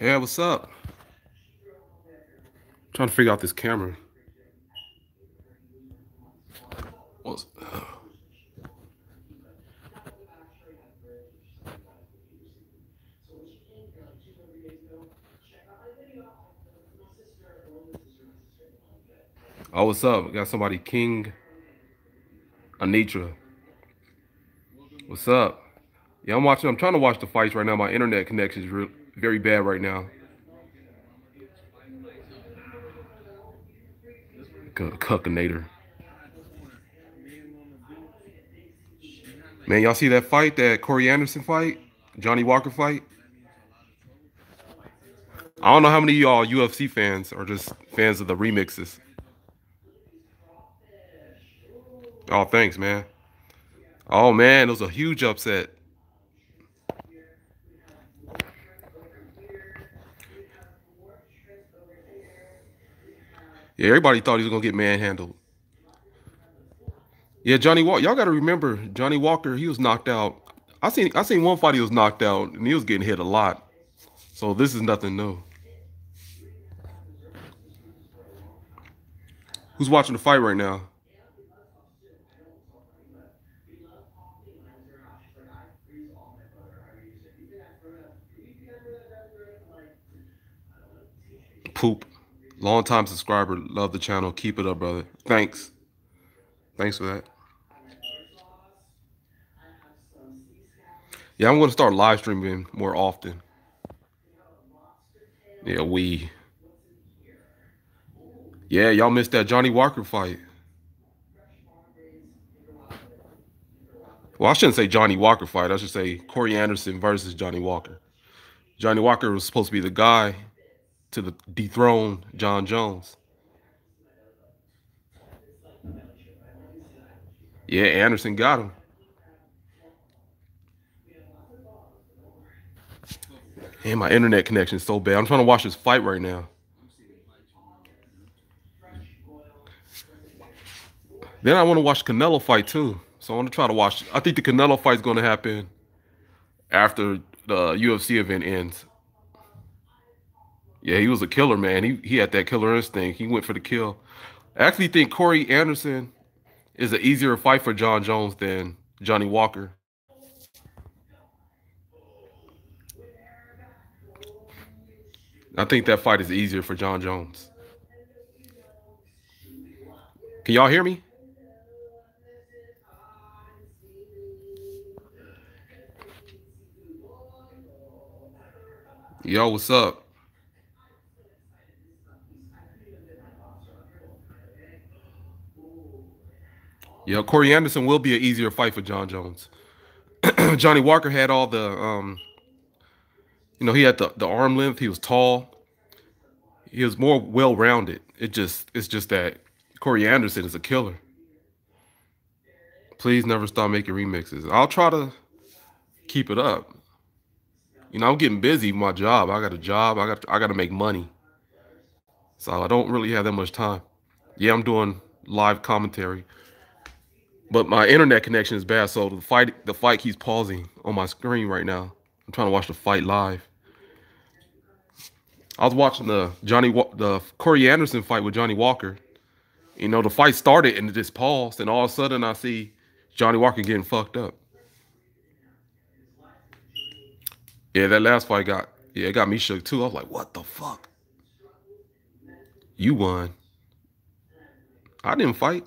Yeah, what's up? trying to figure out this camera. What's, Oh, what's up? got somebody, King Anitra. What's up? Yeah, I'm watching. I'm trying to watch the fights right now. My internet connection is very bad right now. Cuckinator. Man, y'all see that fight, that Corey Anderson fight? Johnny Walker fight? I don't know how many of y'all UFC fans are just fans of the remixes. Oh, thanks, man. Oh, man, it was a huge upset. Yeah, everybody thought he was gonna get manhandled. Yeah, Johnny Walker. Y'all got to remember Johnny Walker. He was knocked out. I seen I seen one fight he was knocked out, and he was getting hit a lot. So this is nothing new. Who's watching the fight right now? Poop. Long time subscriber. Love the channel. Keep it up, brother. Thanks. Thanks for that. Yeah, I'm going to start live streaming more often. Yeah, we. Yeah, y'all missed that Johnny Walker fight. Well, I shouldn't say Johnny Walker fight. I should say Corey Anderson versus Johnny Walker. Johnny Walker was supposed to be the guy to the dethrone Jon Jones. Yeah, Anderson got him. And my internet connection is so bad. I'm trying to watch this fight right now. Then I want to watch Canelo fight too. So I want to try to watch. I think the Canelo fight is going to happen after the UFC event ends. Yeah, he was a killer, man. He he had that killer instinct. He went for the kill. I actually think Corey Anderson is an easier fight for Jon Jones than Johnny Walker. I think that fight is easier for Jon Jones. Can y'all hear me? Yo, what's up? Yeah, Corey Anderson will be an easier fight for Jon Jones. Johnny Walker had all the, um, you know, he had the, the arm length. He was tall. He was more well-rounded. It just, it's just that Corey Anderson is a killer. Please never stop making remixes. I'll try to keep it up. You know, I'm getting busy with my job. I got a job. I got, I got to make money. So I don't really have that much time. Yeah, I'm doing live commentary. But my internet connection is bad, so the fight the fight keeps pausing on my screen right now. I'm trying to watch the fight live. I was watching the Johnny the Corey Anderson fight with Johnny Walker. You know, the fight started and it just paused, and all of a sudden I see Johnny Walker getting fucked up. Yeah, that last fight got yeah, it got me shook too. I was like, what the fuck? You won. I didn't fight.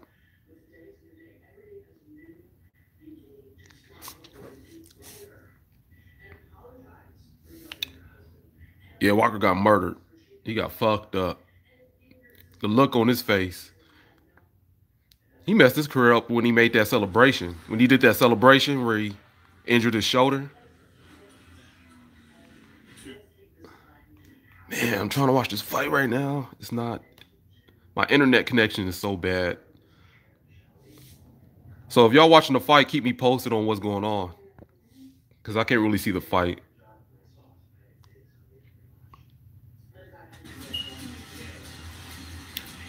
Yeah, Walker got murdered. He got fucked up. The look on his face. He messed his career up when he made that celebration. When he did that celebration where he injured his shoulder. Man, I'm trying to watch this fight right now. It's not. My internet connection is so bad. So if y'all watching the fight, keep me posted on what's going on. Because I can't really see the fight.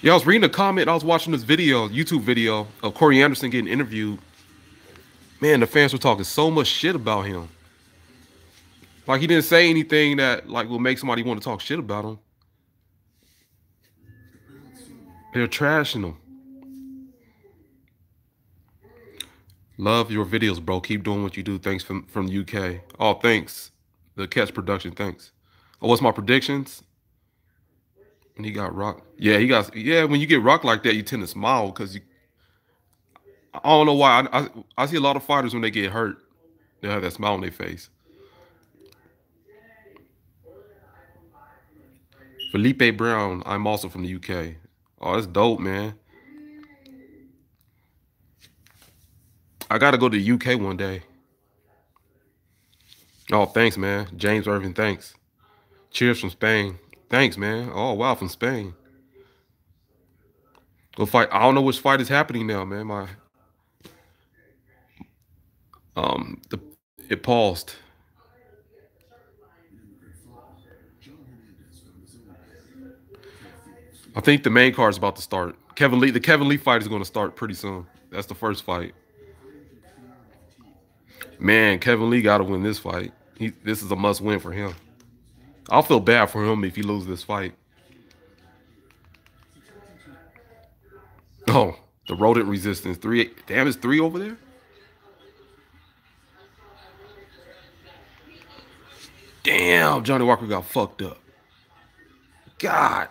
Yeah, I was reading a comment. I was watching this video, YouTube video of Corey Anderson getting interviewed. Man, the fans were talking so much shit about him. Like he didn't say anything that like will make somebody want to talk shit about him. They're trashing him. Love your videos, bro. Keep doing what you do. Thanks from from UK. Oh, thanks. The catch production. Thanks. Oh, what's my predictions? And he got rocked. Yeah, he got. Yeah, when you get rocked like that, you tend to smile because you. I don't know why. I, I I see a lot of fighters when they get hurt, they have that smile on their face. Felipe Brown. I'm also from the UK. Oh, that's dope, man. I got to go to the UK one day. Oh, thanks, man. James Irvin, thanks. Cheers from Spain. Thanks, man. Oh, wow, from Spain. Go fight. I don't know which fight is happening now, man. My um the it paused. I think the main card is about to start. Kevin Lee, the Kevin Lee fight is going to start pretty soon. That's the first fight. Man, Kevin Lee got to win this fight. He, this is a must win for him. I'll feel bad for him if he loses this fight. Oh, the rodent resistance. Three. Damn, it's three over there? Damn, Johnny Walker got fucked up. God.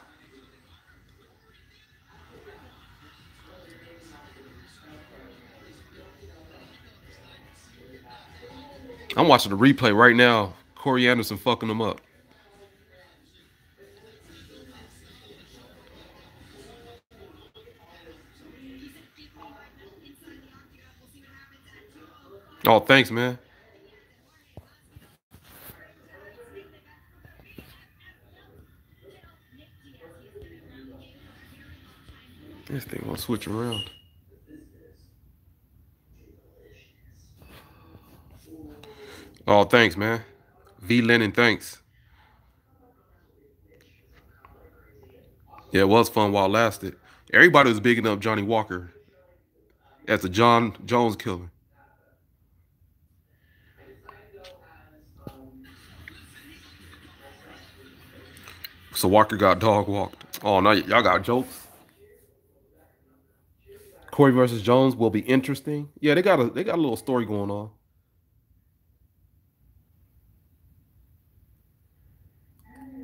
I'm watching the replay right now. Corey Anderson fucking them up. Oh, thanks, man. This thing will switch around. Oh, thanks, man. V Lennon, thanks. Yeah, it was fun while it lasted. Everybody was bigging up Johnny Walker as a Jon Jones killer. So Walker got dog walked. Oh, no, y'all got jokes. Corey versus Jones will be interesting. Yeah, they got a they got a little story going on.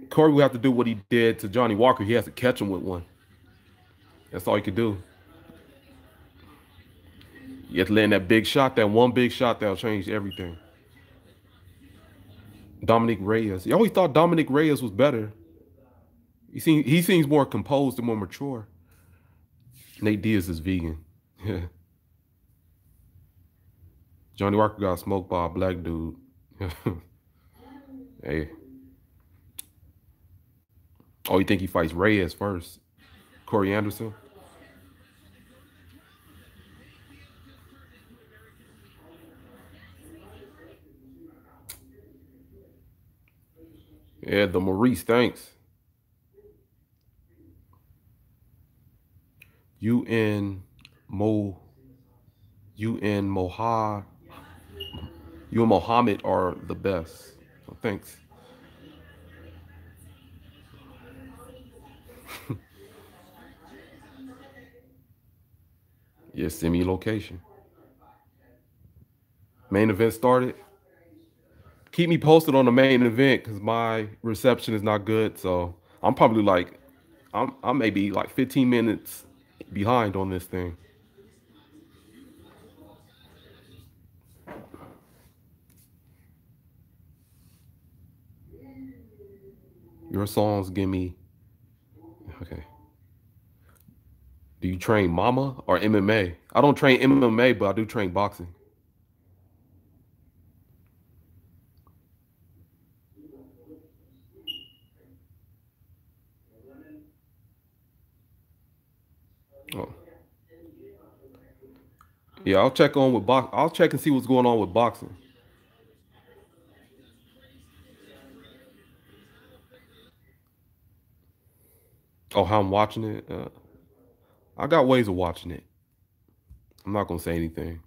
Corey will have to do what he did to Johnny Walker. He has to catch him with one. That's all he could do. You have to land that big shot, that one big shot that'll change everything. Dominic Reyes. You always thought Dominic Reyes was better. He seems he seems more composed and more mature. Nate Diaz is vegan. Yeah. Johnny Walker got smoked by a black dude. hey. Oh, you think he fights Reyes first? Corey Anderson? Yeah, the Maurice, thanks. You and Mo, you and Mohad, you and Mohammed are the best. So thanks. yeah, send me location. Main event started. Keep me posted on the main event because my reception is not good. So I'm probably like, I'm I may be like 15 minutes behind on this thing. Your songs give me okay. Do you train mama or MMA? I don't train MMA, but I do train boxing. Yeah, I'll check on with box. I'll check and see what's going on with boxing. Oh, how I'm watching it. Uh, I got ways of watching it. I'm not gonna say anything.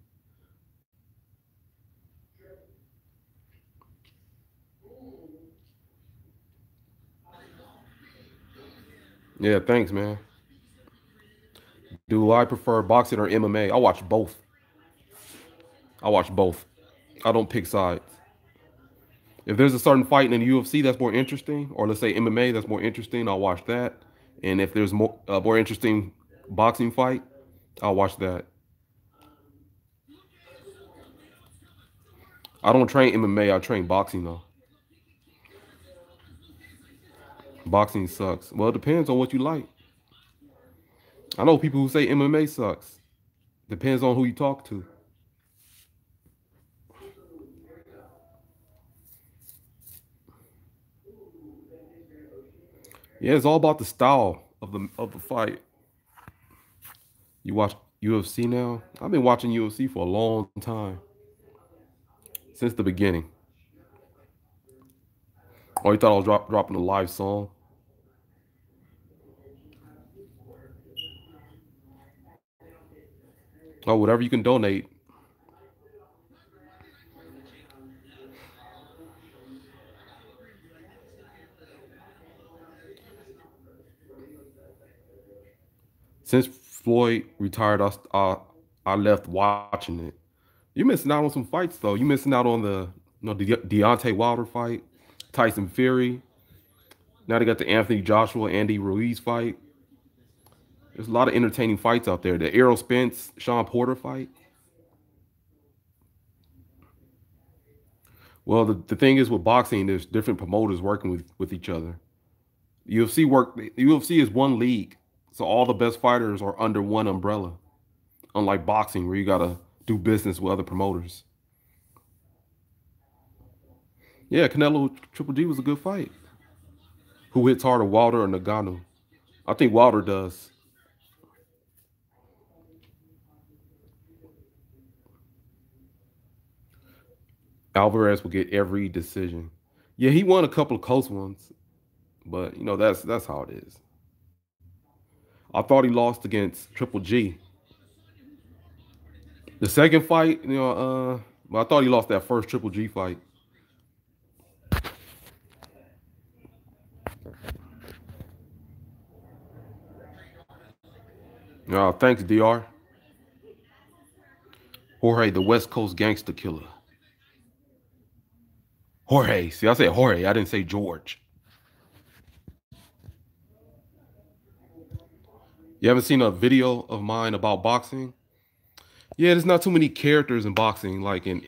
Yeah, thanks, man. Do I prefer boxing or MMA? I watch both. I watch both. I don't pick sides. If there's a certain fight in the UFC that's more interesting, or let's say MMA that's more interesting, I'll watch that. And if there's more uh, more interesting boxing fight, I'll watch that. I don't train MMA. I train boxing though. Boxing sucks. Well, it depends on what you like. I know people who say MMA sucks. Depends on who you talk to. Yeah, it's all about the style of the of the fight. You watch UFC now? I've been watching UFC for a long time. Since the beginning. Oh, you thought I was drop, dropping a live song? Oh, whatever you can donate. Since Floyd retired, I, I, I left watching it. You're missing out on some fights though. You're missing out on the you know De- Deontay Wilder fight, Tyson Fury. Now they got the Anthony Joshua, Andy Ruiz fight. There's a lot of entertaining fights out there. The Errol Spence, Shawn Porter fight. Well, the, the thing is with boxing, there's different promoters working with, with each other. UFC work UFC is one league. So all the best fighters are under one umbrella. Unlike boxing, where you gotta do business with other promoters. Yeah, Canelo Triple G was a good fight. Who hits harder, Wilder or Ngannou? I think Wilder does. Alvarez will get every decision. Yeah, he won a couple of close ones, but you know that's that's how it is. I thought he lost against Triple G. The second fight, you know, uh, well, I thought he lost that first Triple G fight. Uh, thanks, DR. Jorge, the West Coast gangster killer. Jorge. See, I said Jorge. I didn't say George. You haven't seen a video of mine about boxing? Yeah, there's not too many characters in boxing. Like in,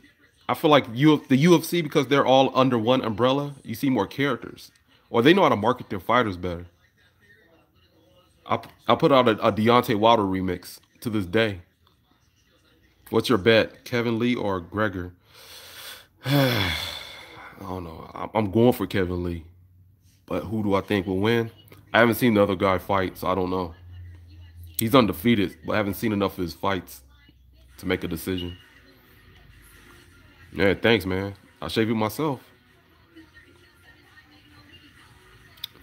I feel like you the UFC because they're all under one umbrella. You see more characters, or they know how to market their fighters better. I I put out a, a Deontay Wilder remix to this day. What's your bet, Kevin Lee or Gregor? I don't know. I'm going for Kevin Lee, but who do I think will win? I haven't seen the other guy fight, so I don't know. He's undefeated, but I haven't seen enough of his fights to make a decision. Yeah, thanks, man. I'll shave it myself.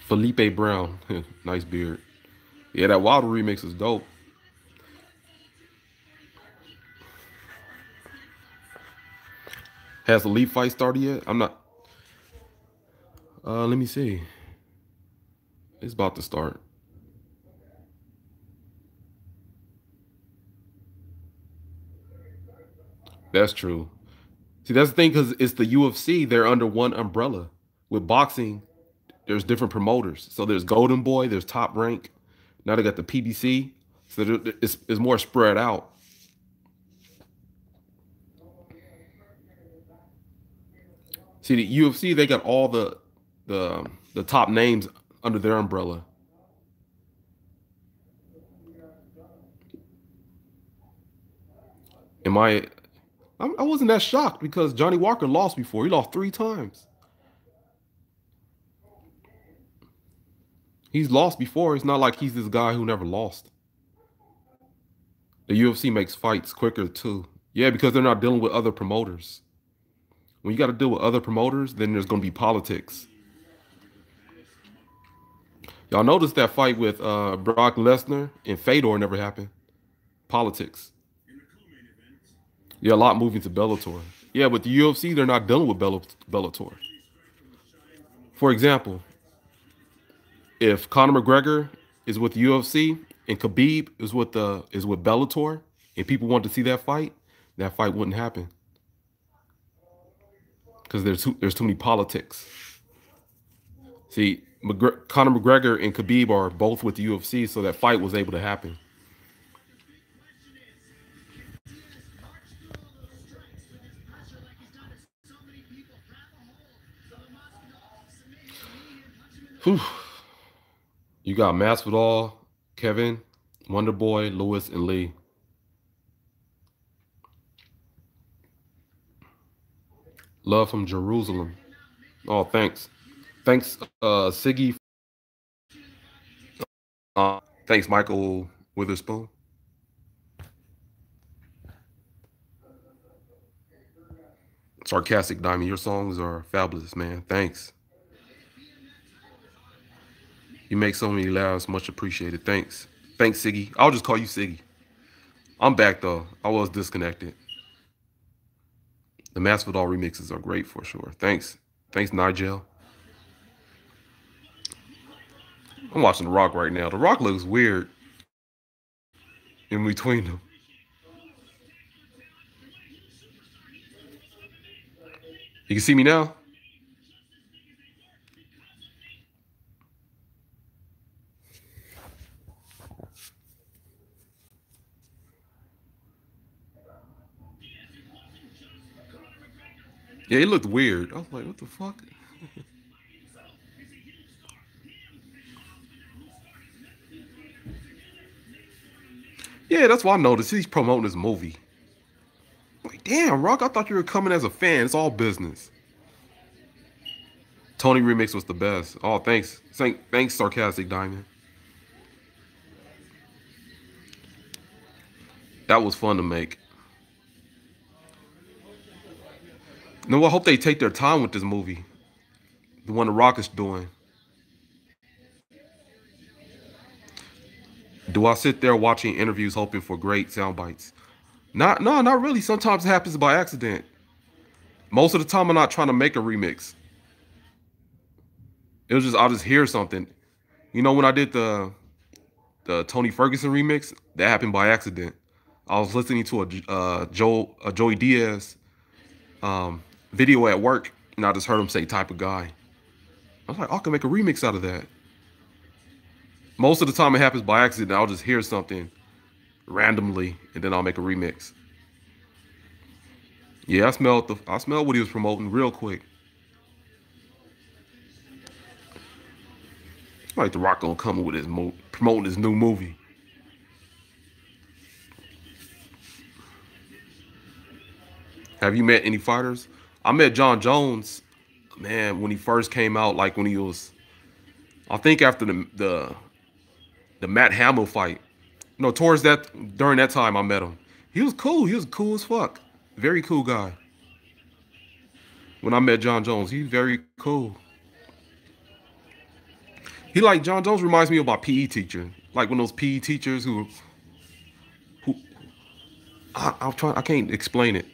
Felipe Brown. nice beard. Yeah, that Wilder remix is dope. Has the lead fight started yet? I'm not. Uh, let me see. It's about to start. That's true. See, that's the thing because it's the UFC. They're under one umbrella. With boxing, there's different promoters. So there's Golden Boy, there's Top Rank. Now they got the PBC. So it's, it's more spread out. See, the UFC, they got all the the the top names under their umbrella. Am I I wasn't that shocked because Johnny Walker lost before. He lost three times. He's lost before. It's not like he's this guy who never lost. The UFC makes fights quicker too. Yeah, because they're not dealing with other promoters. When you got to deal with other promoters, then there's going to be politics. Y'all noticed that fight with uh, Brock Lesnar and Fedor never happened. Politics. Yeah, a lot moving to Bellator. Yeah, but the UFC, they're not dealing with Bellator. For example, if Conor McGregor is with UFC and Khabib is with the is with Bellator, and people want to see that fight, that fight wouldn't happen because there's too, there's too many politics. See, McGre Conor McGregor and Khabib are both with the UFC, so that fight was able to happen. Whew. You got Masvidal, Kevin, Wonder Boy, Lewis, and Lee. Love from Jerusalem. Oh, thanks. Thanks, uh, Siggy. Uh, thanks, Michael Witherspoon. Sarcastic Diamond, your songs are fabulous, man. Thanks. You make so many laughs. Much appreciated. Thanks. Thanks, Siggy. I'll just call you Siggy. I'm back, though. I was disconnected. The Masvidal remixes are great for sure. Thanks. Thanks, Nigel. I'm watching The Rock right now. The Rock looks weird in between them. You can see me now? Yeah, he looked weird. I was like, what the fuck? yeah, that's why I noticed he's promoting this movie. Like, damn, Rock, I thought you were coming as a fan. It's all business. Tony Remix was the best. Oh, thanks. Thanks, Sarcastic Diamond. That was fun to make. No, I hope they take their time with this movie. The one the Rock is doing. Do I sit there watching interviews hoping for great sound bites? Not no, not really. Sometimes it happens by accident. Most of the time I'm not trying to make a remix. It was just I'll just hear something. You know, when I did the the Tony Ferguson remix, that happened by accident. I was listening to a uh, Joe a Joey Diaz um, video at work, and I just heard him say type of guy. I was like, I can make a remix out of that. Most of the time it happens by accident. I'll just hear something randomly, and then I'll make a remix. Yeah, I smelled the I smelled what he was promoting real quick. Like the Rock gonna come with his mo promoting his new movie. Have you met any fighters? I met Jon Jones, man, when he first came out, like when he was, I think after the the, the Matt Hamill fight. You know, towards that during that time I met him. He was cool. He was cool as fuck. Very cool guy. When I met Jon Jones, he's very cool. He like Jon Jones reminds me of my PE teacher. Like one of those PE teachers who who I, I'm trying I can't explain it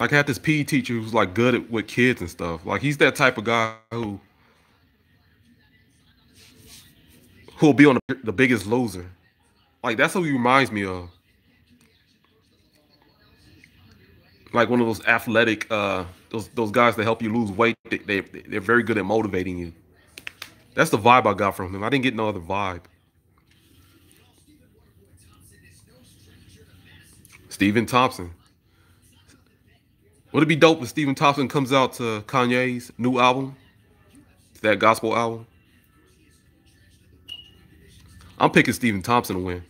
like I had this PE teacher who's like good at, with kids and stuff. Like he's that type of guy who who'll be on the, the biggest loser. Like that's who he reminds me of. Like one of those athletic, uh, those those guys that help you lose weight. They, they they're very good at motivating you. That's the vibe I got from him. I didn't get no other vibe. Stephen Thompson. Would it be dope if Stephen Thompson comes out to Kanye's new album? That gospel album? I'm picking Stephen Thompson to win.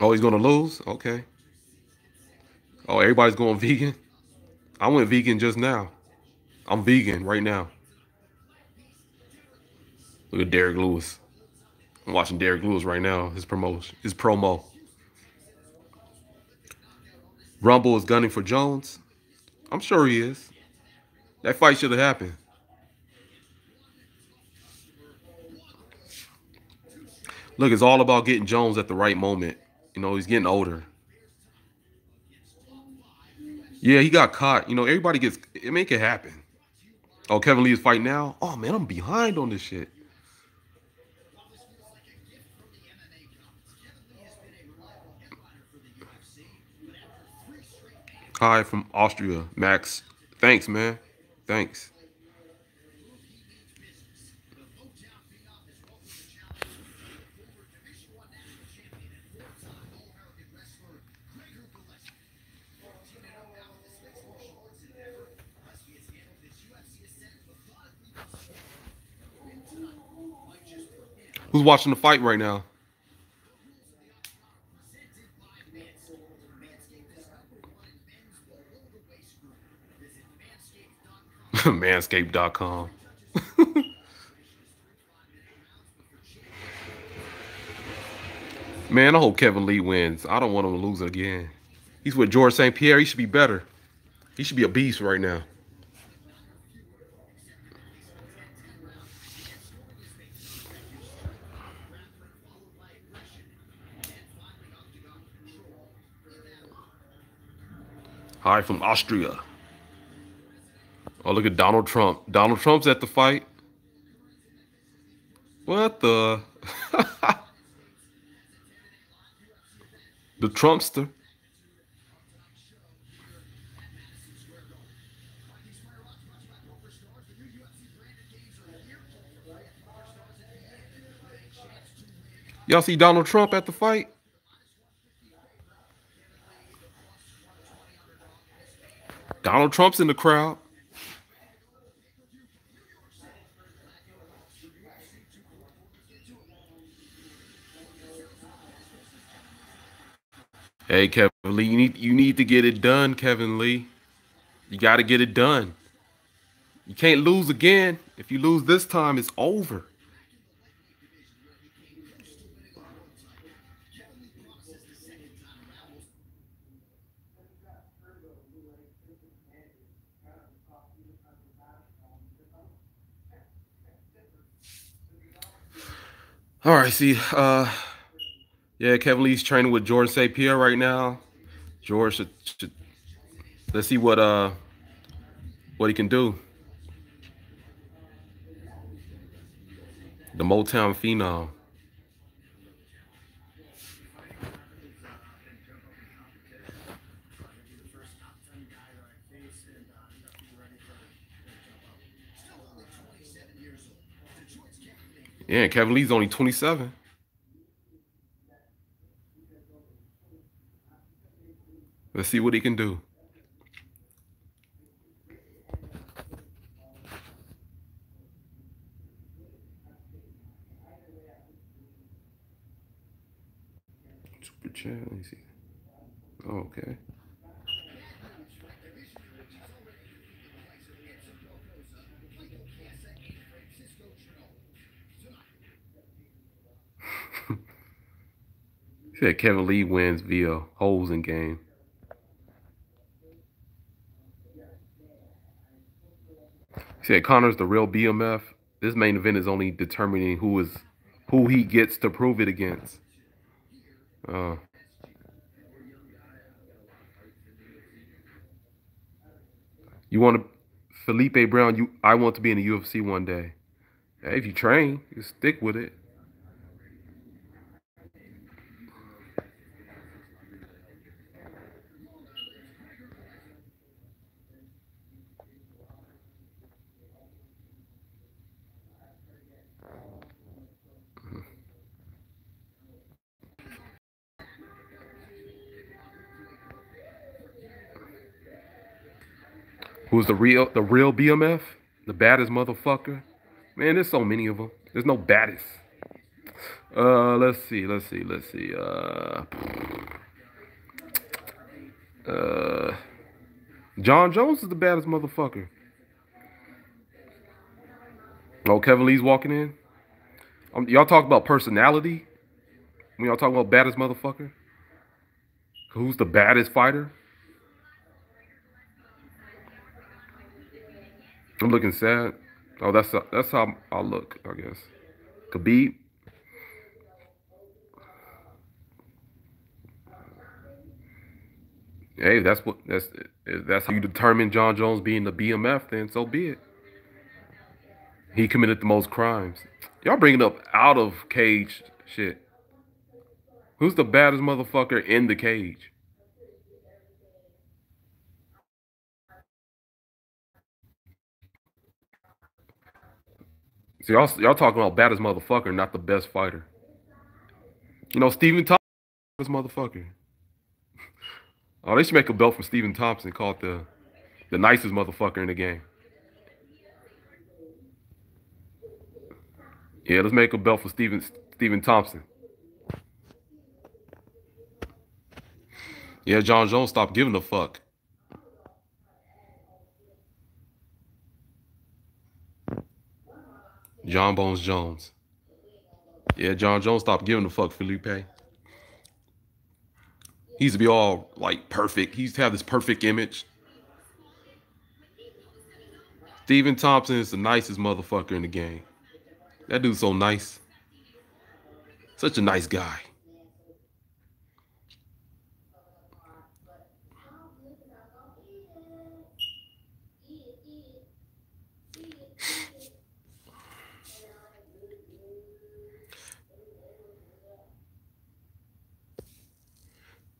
Oh, he's gonna lose? Okay. Oh, everybody's going vegan? I went vegan just now. I'm vegan right now. Look at Derrick Lewis. I'm watching Derrick Lewis right now. His promotion, his promo. Rumble is gunning for Jones. I'm sure he is. That fight should have happened. Look, it's all about getting Jones at the right moment. You know, he's getting older. Yeah, he got caught. You know, everybody gets it. Make it happen. Oh, Kevin Lee is fighting now. Oh man, I'm behind on this shit. Hi from Austria, Max. Thanks, man. Thanks. Who's watching the fight right now? Manscaped.com. Man, I hope Kevin Lee wins. I don't want him to lose again. He's with George St. Pierre. He should be better. He should be a beast right now. Hi from Austria. Oh, look at Donald Trump. Donald Trump's at the fight. What the? the Trumpster. Y'all see Donald Trump at the fight? Donald Trump's in the crowd. Hey, Kevin Lee, you need you need to get it done, Kevin Lee. You got to get it done. You can't lose again. If you lose this time, it's over. All right, see, uh, yeah, Kevin Lee's training with George St. Pierre right now. George should, should, let's see what uh what he can do. The Motown Phenom. Yeah, Kevin Lee's only 27. Let's see what he can do. Super chat. Let me see. Oh, okay. said Kevin Lee wins via holes in game. He said Conor's the real BMF. This main event is only determining who is who he gets to prove it against. Uh, you want to Felipe Brown? You, I want to be in the UFC one day. Hey, if you train, you stick with it. Who's the real the real BMF? The baddest motherfucker? Man, there's so many of them. There's no baddest. Uh, let's see, let's see, let's see. Uh, uh, Jon Jones is the baddest motherfucker. Oh, Kevin Lee's walking in. Um, y'all talk about personality when y'all talk about baddest motherfucker. Who's the baddest fighter? I'm looking sad. Oh, that's that's how I look, I guess. Khabib. Hey, that's what that's that's how you determine Jon Jones being the BMF. Then so be it. He committed the most crimes. Y'all bringing up out of cage shit. Who's the baddest motherfucker in the cage? See, y'all, y'all talking about baddest motherfucker, not the best fighter. You know, Stephen Thompson, this motherfucker. Oh, they should make a belt for Stephen Thompson called the the nicest motherfucker in the game. Yeah, let's make a belt for Stephen Stephen Thompson. Yeah, Jon Jones stopped giving a fuck. Jon Bones Jones. Yeah, Jon Jones stopped giving a fuck, Felipe. He used to be all like perfect. He used to have this perfect image. Stephen Thompson is the nicest motherfucker in the game. That dude's so nice. Such a nice guy.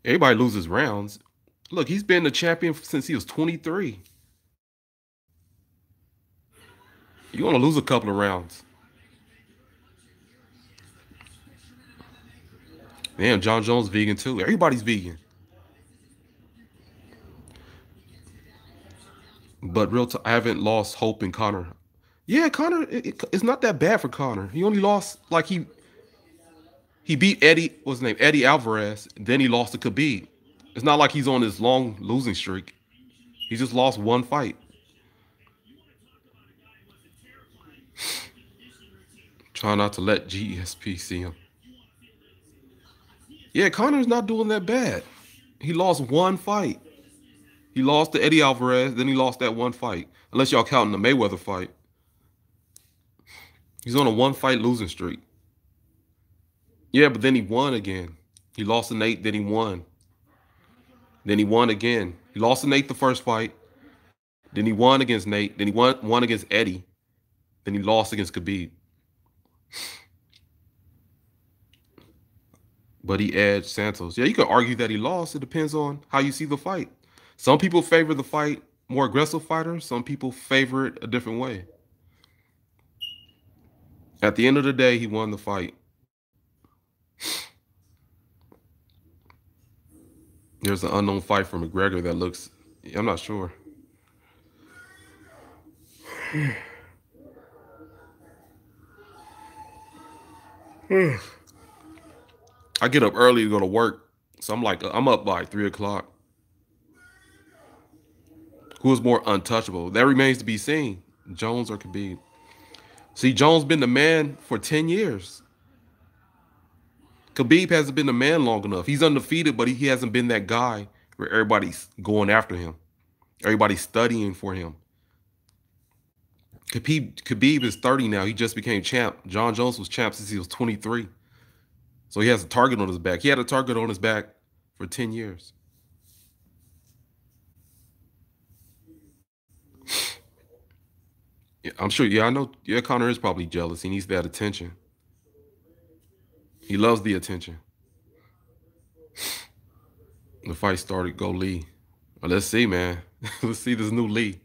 Everybody loses rounds. Look, he's been the champion since he was 23. You're going to lose a couple of rounds. Damn, Jon Jones vegan too. Everybody's vegan. But real, I haven't lost hope in Conor. Yeah, Conor, it, it, it's not that bad for Conor. He only lost like he he beat Eddie, what's his name? Eddie Alvarez. Then he lost to Khabib. It's not like he's on this long losing streak. He just lost one fight. Try not to let GSP see him. Yeah, Conor's not doing that bad. He lost one fight. He lost to Eddie Alvarez, then he lost that one fight. Unless y'all counting the Mayweather fight. He's on a one fight losing streak. Yeah, but then he won again. He lost to Nate, then he won. Then he won again. He lost to Nate the first fight. Then he won against Nate. Then he won won against Eddie. Then he lost against Khabib. But he edged Santos. Yeah, you could argue that he lost. It depends on how you see the fight. Some people favor the fight more aggressive fighters. Some people favor it a different way. At the end of the day, he won the fight. There's an unknown fight for McGregor that looks, I'm not sure. I get up early to go to work. So I'm like, I'm up by three o'clock. Who is more untouchable? That remains to be seen. Jones or Khabib. See, Jones been the man for 10 years. Khabib hasn't been a man long enough. He's undefeated, but he hasn't been that guy where everybody's going after him. Everybody's studying for him. Khabib, Khabib is 30 now. He just became champ. Jon Jones was champ since he was 23. So he has a target on his back. He had a target on his back for 10 years. Yeah, I'm sure. Yeah, I know. Yeah, Conor is probably jealous. He needs that attention. He loves the attention. The fight started. Go Lee. Well, let's see, man. let's see this new Lee.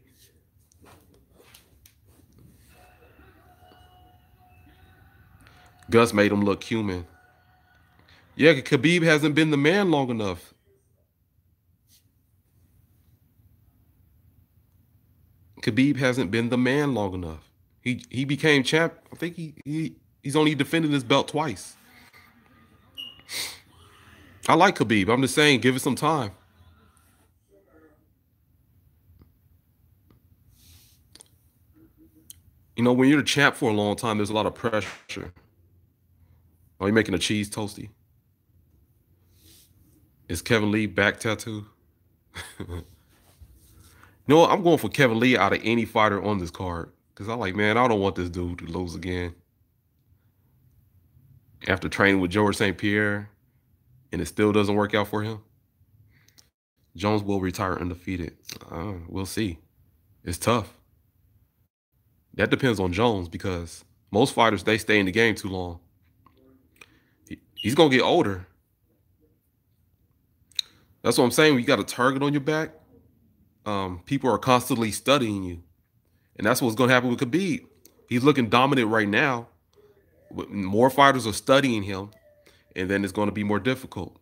Gus made him look human. Yeah, Khabib hasn't been the man long enough. Khabib hasn't been the man long enough. He he became champ. I think he, he he's only defended his belt twice. I like Khabib. I'm just saying, give it some time. You know, when you're the champ for a long time, there's a lot of pressure. Are you making a cheese toasty? Is Kevin Lee back tattoo? you know what? I'm going for Kevin Lee out of any fighter on this card. Because I'm like, man, I don't want this dude to lose again. After training with Georges St. Pierre, and it still doesn't work out for him. Jones will retire undefeated. Uh, we'll see. It's tough. That depends on Jones because most fighters they stay in the game too long. He, he's gonna get older. That's what I'm saying. You got a target on your back, um, people are constantly studying you, and that's what's gonna happen with Khabib. He's looking dominant right now. More fighters are studying him, and then it's going to be more difficult.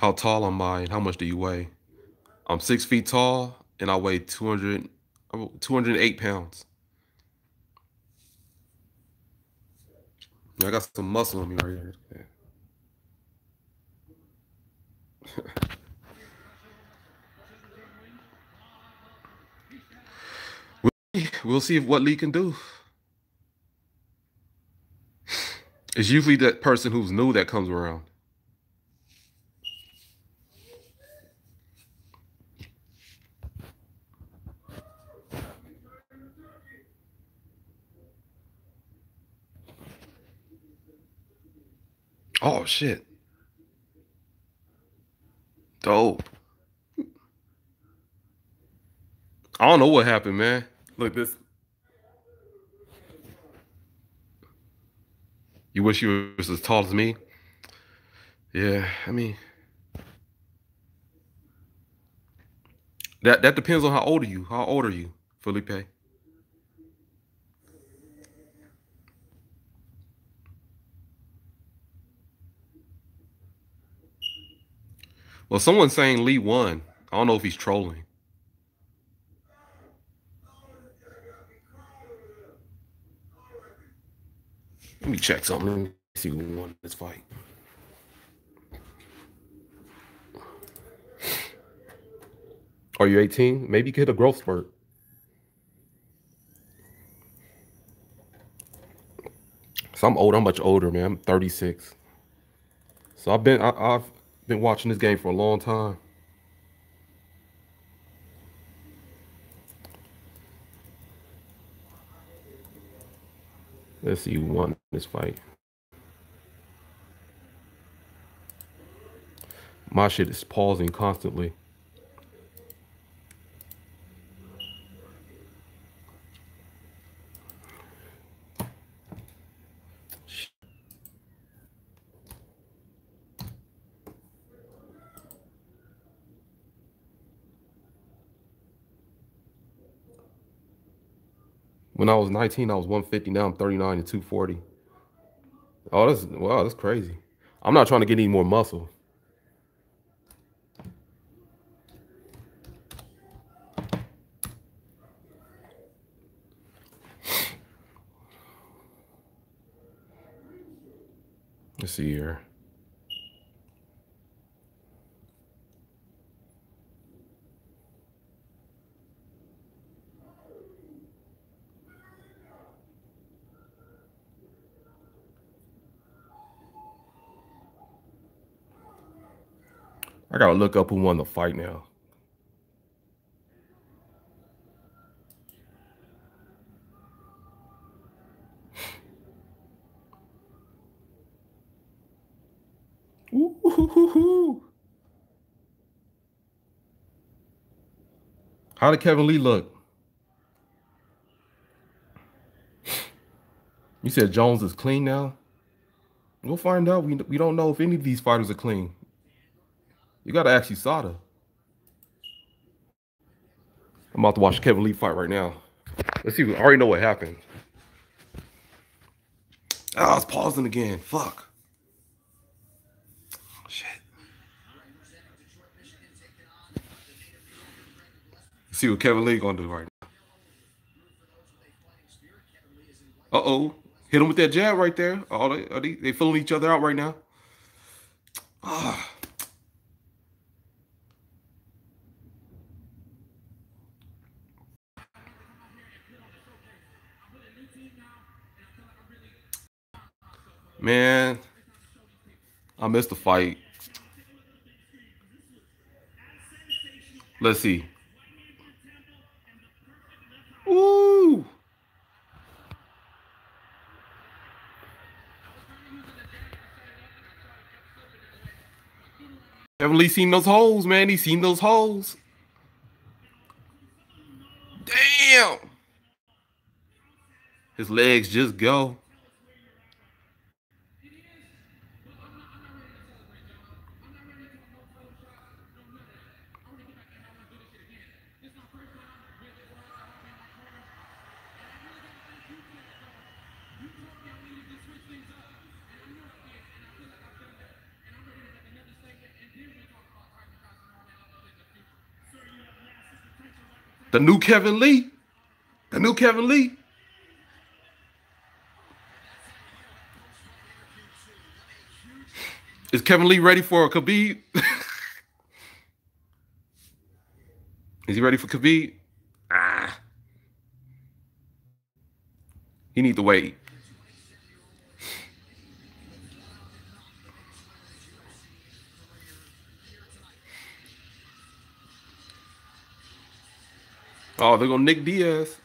How tall am I and how much do you weigh? I'm six feet tall and I weigh 200, 208 pounds. I got some muscle on me right here. we'll see if what Lee can do. It's usually that person who's new that comes around. Oh shit. Dope. I don't know what happened, man. Look, this. You wish you was as tall as me? Yeah, I mean. That that depends on how old are you. How old are you, Felipe? Well, someone's saying Lee won. I don't know if he's trolling. Let me check something. Let me see who won this fight. Are you 18? Maybe you could hit a growth spurt. So I'm old. I'm much older, man. I'm 36. So I've been I, have been watching this game for a long time. Let's see who won this fight. My shit is pausing constantly. When I was 19, I was 150. Now I'm 39 and 240. Oh, that's wow, that's crazy. I'm not trying to get any more muscle. Let's see here. I gotta look up who won the fight now. How did Kevin Lee look? You said Jones is clean now? We'll find out. We, we don't know if any of these fighters are clean. You got to ask USADA. I'm about to watch Kevin Lee fight right now. Let's see. I already know what happened. Oh, I was pausing again. Fuck. Shit. See what Kevin Lee gonna do right now. Uh oh. Hit him with that jab right there. Oh, they, are they, they filling each other out right now. Ah. Man, I missed the fight. Let's see. Ooh. Lee seen those holes, man. He's seen those holes. Damn. His legs just go. The new Kevin Lee. The new Kevin Lee. Is Kevin Lee ready for Khabib? Is he ready for Khabib? Ah. He need to wait. Oh, they're gonna Nick Diaz.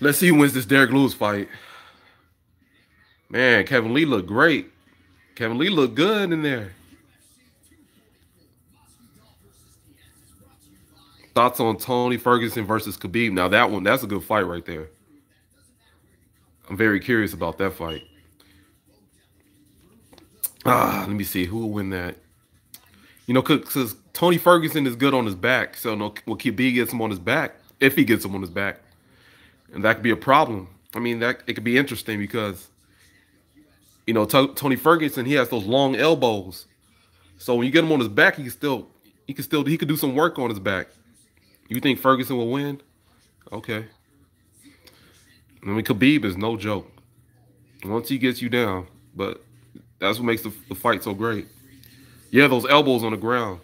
Let's see who wins this Derrick Lewis fight. Man, Kevin Lee looked great. Kevin Lee looked good in there. Thoughts on Tony Ferguson versus Khabib? Now that one, that's a good fight right there. I'm very curious about that fight. Ah, let me see who will win that. You know, because Tony Ferguson is good on his back, so no, will Khabib gets him on his back if he gets him on his back, and that could be a problem. I mean, that it could be interesting because you know Tony Ferguson he has those long elbows, so when you get him on his back, he can still he can still he could do some work on his back. You think Ferguson will win? Okay. I mean, Khabib is no joke. Once he gets you down, but that's what makes the, the fight so great. Yeah, those elbows on the ground.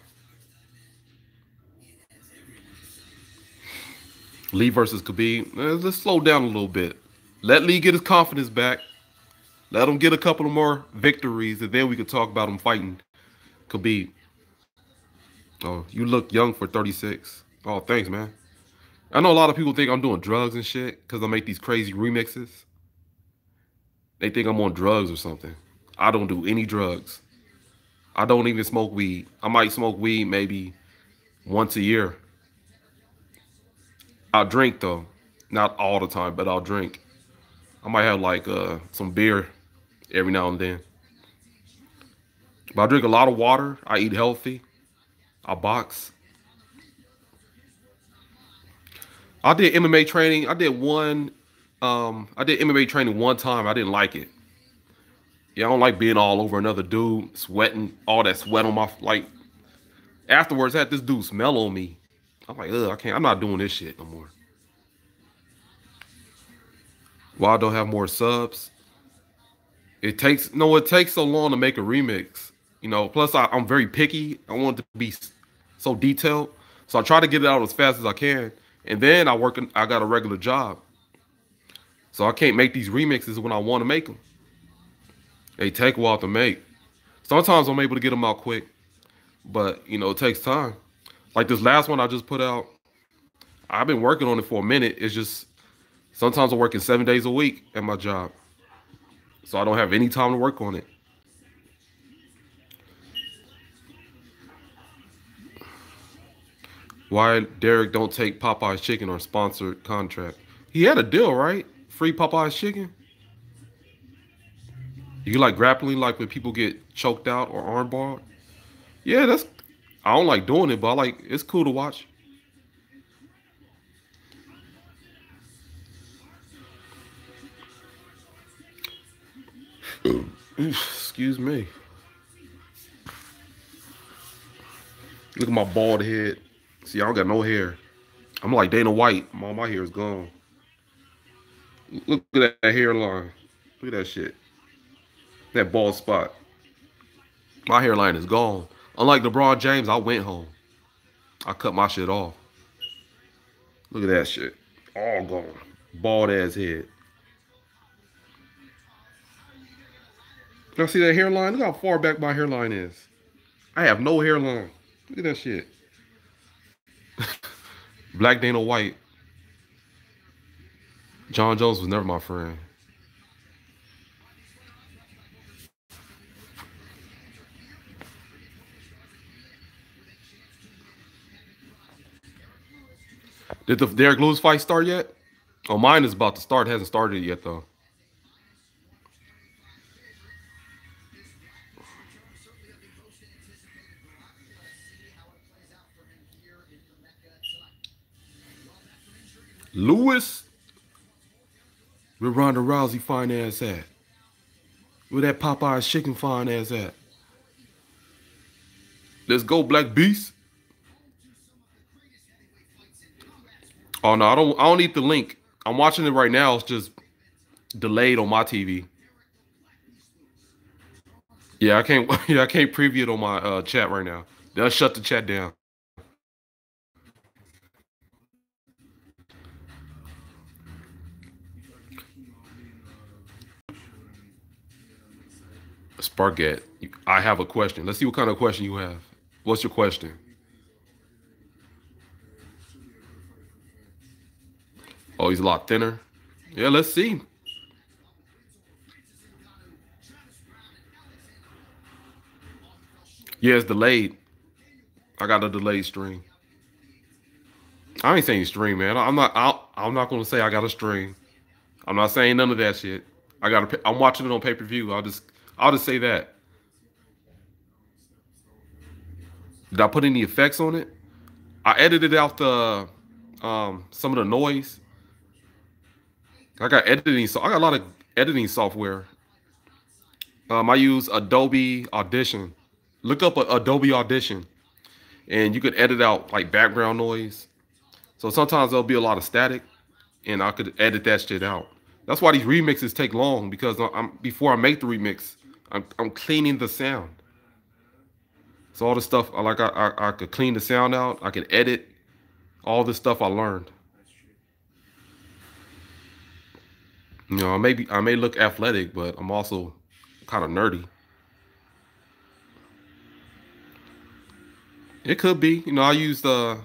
Lee versus Khabib. Eh, let's slow down a little bit. Let Lee get his confidence back. Let him get a couple of more victories, and then we could talk about him fighting Khabib. Oh, you look young for 36. Oh, thanks, man. I know a lot of people think I'm doing drugs and shit because I make these crazy remixes. They think I'm on drugs or something. I don't do any drugs. I don't even smoke weed. I might smoke weed maybe once a year. I'll drink though. Not all the time, but I'll drink. I might have like uh, some beer every now and then. But I drink a lot of water. I eat healthy. I box. I did MMA training. I did one. Um, I did MMA training one time. I didn't like it. Yeah, I don't like being all over another dude, sweating, all that sweat on my like. Afterwards, I had this dude smell on me. I'm like, ugh, I can't. I'm not doing this shit no more. Why I don't have more subs? It takes no, it takes so long to make a remix. You know, plus I, I'm very picky. I want it to be so detailed. So I try to get it out as fast as I can. And then I work. I got a regular job, so I can't make these remixes when I want to make them. They take a while to make. Sometimes I'm able to get them out quick, but you know it takes time. Like this last one I just put out, I've been working on it for a minute. It's just sometimes I'm working seven days a week at my job, so I don't have any time to work on it. why Derrick don't take Popeye's chicken or sponsored contract. He had a deal, right? Free Popeye's chicken. You like grappling, like when people get choked out or armbarred? Yeah, that's. I don't like doing it, but I like it's cool to watch. Excuse me. Look at my bald head. See, I don't got no hair. I'm like Dana White. All my hair is gone. Look at that hairline. Look at that shit. That bald spot. My hairline is gone. Unlike LeBron James, I went home. I cut my shit off. Look at that shit. All gone. Bald ass head. Now see that hairline? Look how far back my hairline is. I have no hairline. Look at that shit. Black Dana White. Jon Jones was never my friend. Did the Derrick Lewis fight start yet? Oh, mine is about to start. It hasn't started yet though. Lewis? Where Ronda Rousey fine ass at? Where that Popeye's chicken fine ass at? Let's go, Black Beast. Oh no, I don't I don't need the link. I'm watching it right now. It's just delayed on my TV. Yeah, I can't yeah, I can't preview it on my uh, chat right now. They'll shut the chat down. Sparket, I have a question. Let's see what kind of question you have. What's your question? Oh, he's a lot thinner. Yeah, let's see. Yeah, it's delayed. I got a delayed stream. I ain't saying stream, man. I'm not. i am not to say I got a stream. I'm not saying none of that shit. I got. I'm watching it on pay per view. I'll just. I'll just say that. Did I put any effects on it? I edited out the um, some of the noise. I got editing, so I got a lot of editing software. Um, I use Adobe Audition. Look up Adobe Audition, and you could edit out like background noise. So sometimes there'll be a lot of static, and I could edit that shit out. That's why these remixes take long because I'm before I make the remix, I'm I'm cleaning the sound. So all the stuff like I, I I could clean the sound out. I could edit all the stuff I learned. You know, I may be, I may look athletic, but I'm also kind of nerdy. It could be. You know, I use uh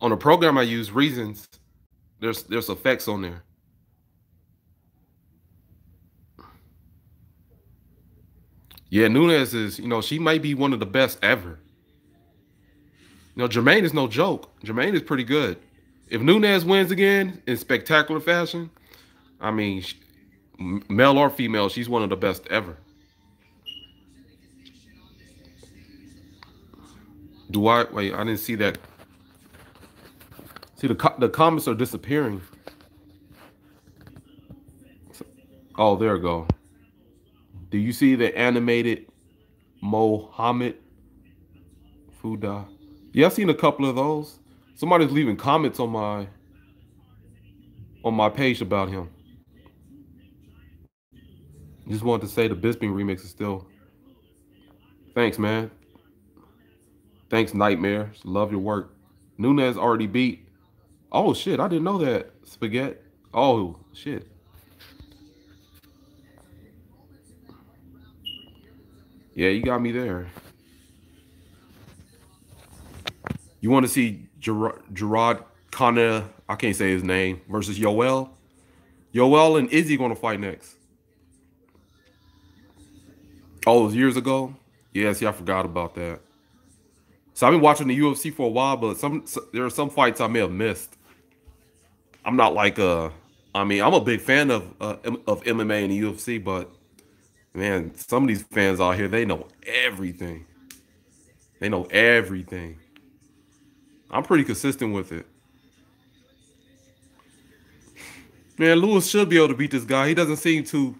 on a program I use Reasons. There's there's effects on there. Yeah, Nunes is, you know, she might be one of the best ever. You know, Germaine is no joke. Germaine is pretty good. If Nunes wins again in spectacular fashion, I mean, male or female, she's one of the best ever. Do I wait? I didn't see that. See the the comments are disappearing. Oh, there we go. Do you see the animated Mohammed Fuda? Yeah, I've seen a couple of those. Somebody's leaving comments on my on my page about him. Just wanted to say the Bisping remix is still. Thanks, man. Thanks, Nightmare. Love your work. Nunes already beat. Oh shit, I didn't know that. Spaghetti. Oh shit. Yeah, you got me there. You want to see Gerard, Gerard Connor, I can't say his name, versus Yoel? Yoel and Izzy going to fight next. It was years ago? Yeah, see, I forgot about that. So I've been watching the UFC for a while, but some there are some fights I may have missed. I'm not like uh I mean, I'm a big fan of uh, of MMA and the UFC, but man, some of these fans out here, they know everything. They know everything. I'm pretty consistent with it. Man, Lewis should be able to beat this guy. He doesn't seem too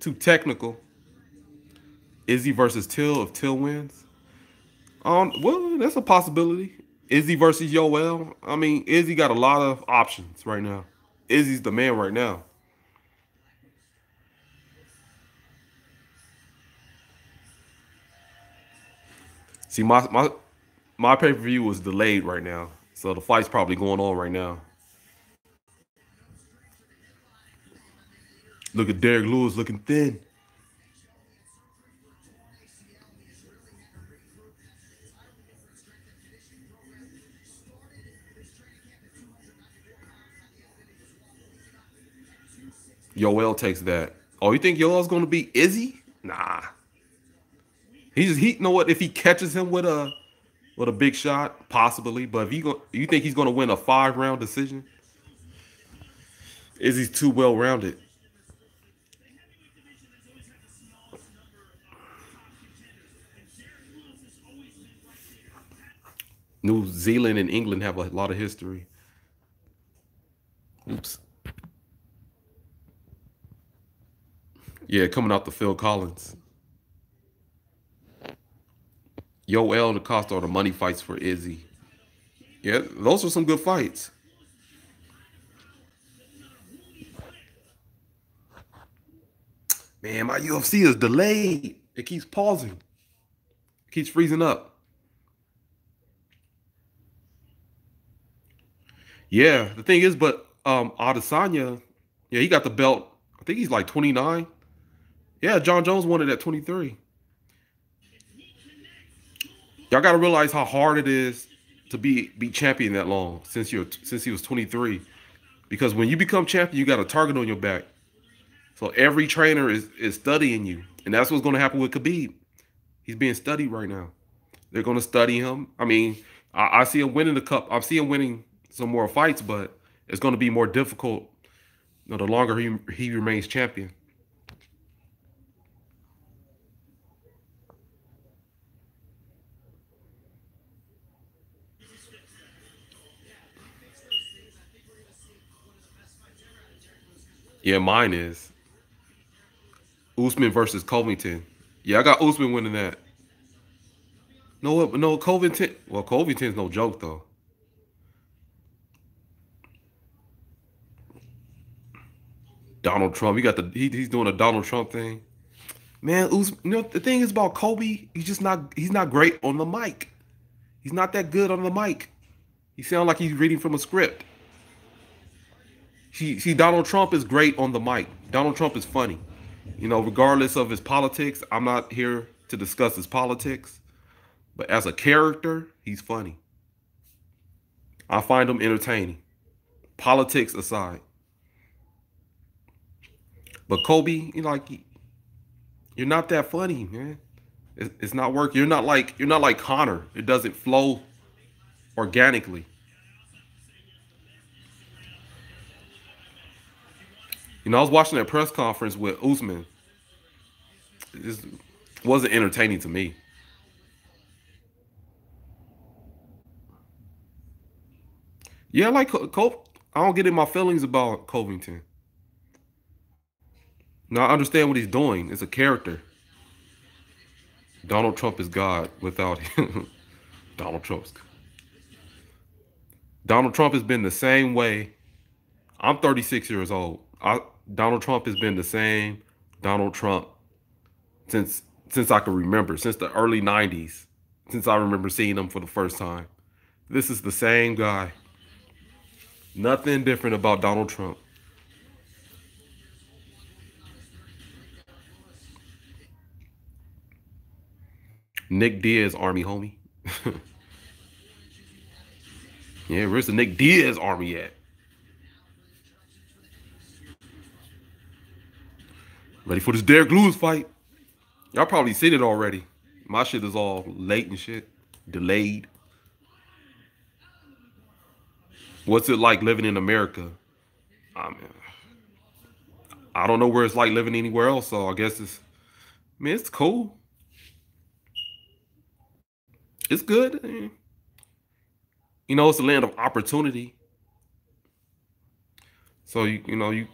too technical. Izzy versus Till if Till wins. Um, well, that's a possibility. Izzy versus Yoel. I mean, Izzy got a lot of options right now. Izzy's the man right now. See, my my my pay per view was delayed right now, so the fight's probably going on right now. Look at Derrick Lewis looking thin. Yoel takes that. Oh, you think Yoel's going to be Izzy? Nah. He just he you know what if he catches him with a with a big shot possibly, but if you go, you think he's going to win a five round decision? Izzy's too well rounded. New Zealand and England have a lot of history. Oops. Yeah, coming out the Phil Collins. Yoel Acosta are the money fights for Izzy. Yeah, those are some good fights. Man, my UFC is delayed. It keeps pausing. It keeps freezing up. Yeah, the thing is, but um Adesanya, yeah, he got the belt. I think he's like 29. Yeah, Jon Jones won it at 23. Y'all got to realize how hard it is to be be champion that long since you're since he was 23. Because when you become champion, you got a target on your back. So every trainer is is studying you, and that's what's going to happen with Khabib. He's being studied right now. They're going to study him. I mean, I, I see him winning the cup. I see him winning some more fights, but it's going to be more difficult you know, the longer he, he remains champion. Yeah, mine is Usman versus Covington. Yeah, I got Usman winning that. No, no, Covington. Well, Covington's no joke though. Donald Trump. He got the he, he's doing a Donald Trump thing. Man, Usman, you know the thing is about Colby. He's just not he's not great on the mic. He's not that good on the mic. He sounds like he's reading from a script. See, see, Donald Trump is great on the mic. Donald Trump is funny. You know, regardless of his politics, I'm not here to discuss his politics. But as a character, he's funny. I find him entertaining. Politics aside. But Colby, you like you're not that funny, man. It's not work. You're not like you're not like Conor. It doesn't flow organically. You know, I was watching that press conference with Usman. It just wasn't entertaining to me. Yeah, like Col I don't get in my feelings about Covington. Now I understand what he's doing. It's a character. Donald Trump is God without him. Donald Trump's Donald Trump has been the same way. I'm 36 years old. I, Donald Trump has been the same Donald Trump since since I can remember, since the early 90s, since I remember seeing him for the first time. This is the same guy. Nothing different about Donald Trump. Nick Diaz army homie. yeah, where's the Nick Diaz army at? Ready for this Derrick Lewis fight? Y'all probably seen it already. My shit is all late and shit. Delayed. What's it like living in America? I mean, I don't know where it's like living anywhere else, so I guess it's, I mean, it's cool. It's good. Eh? You know, it's a land of opportunity. So you, you know, you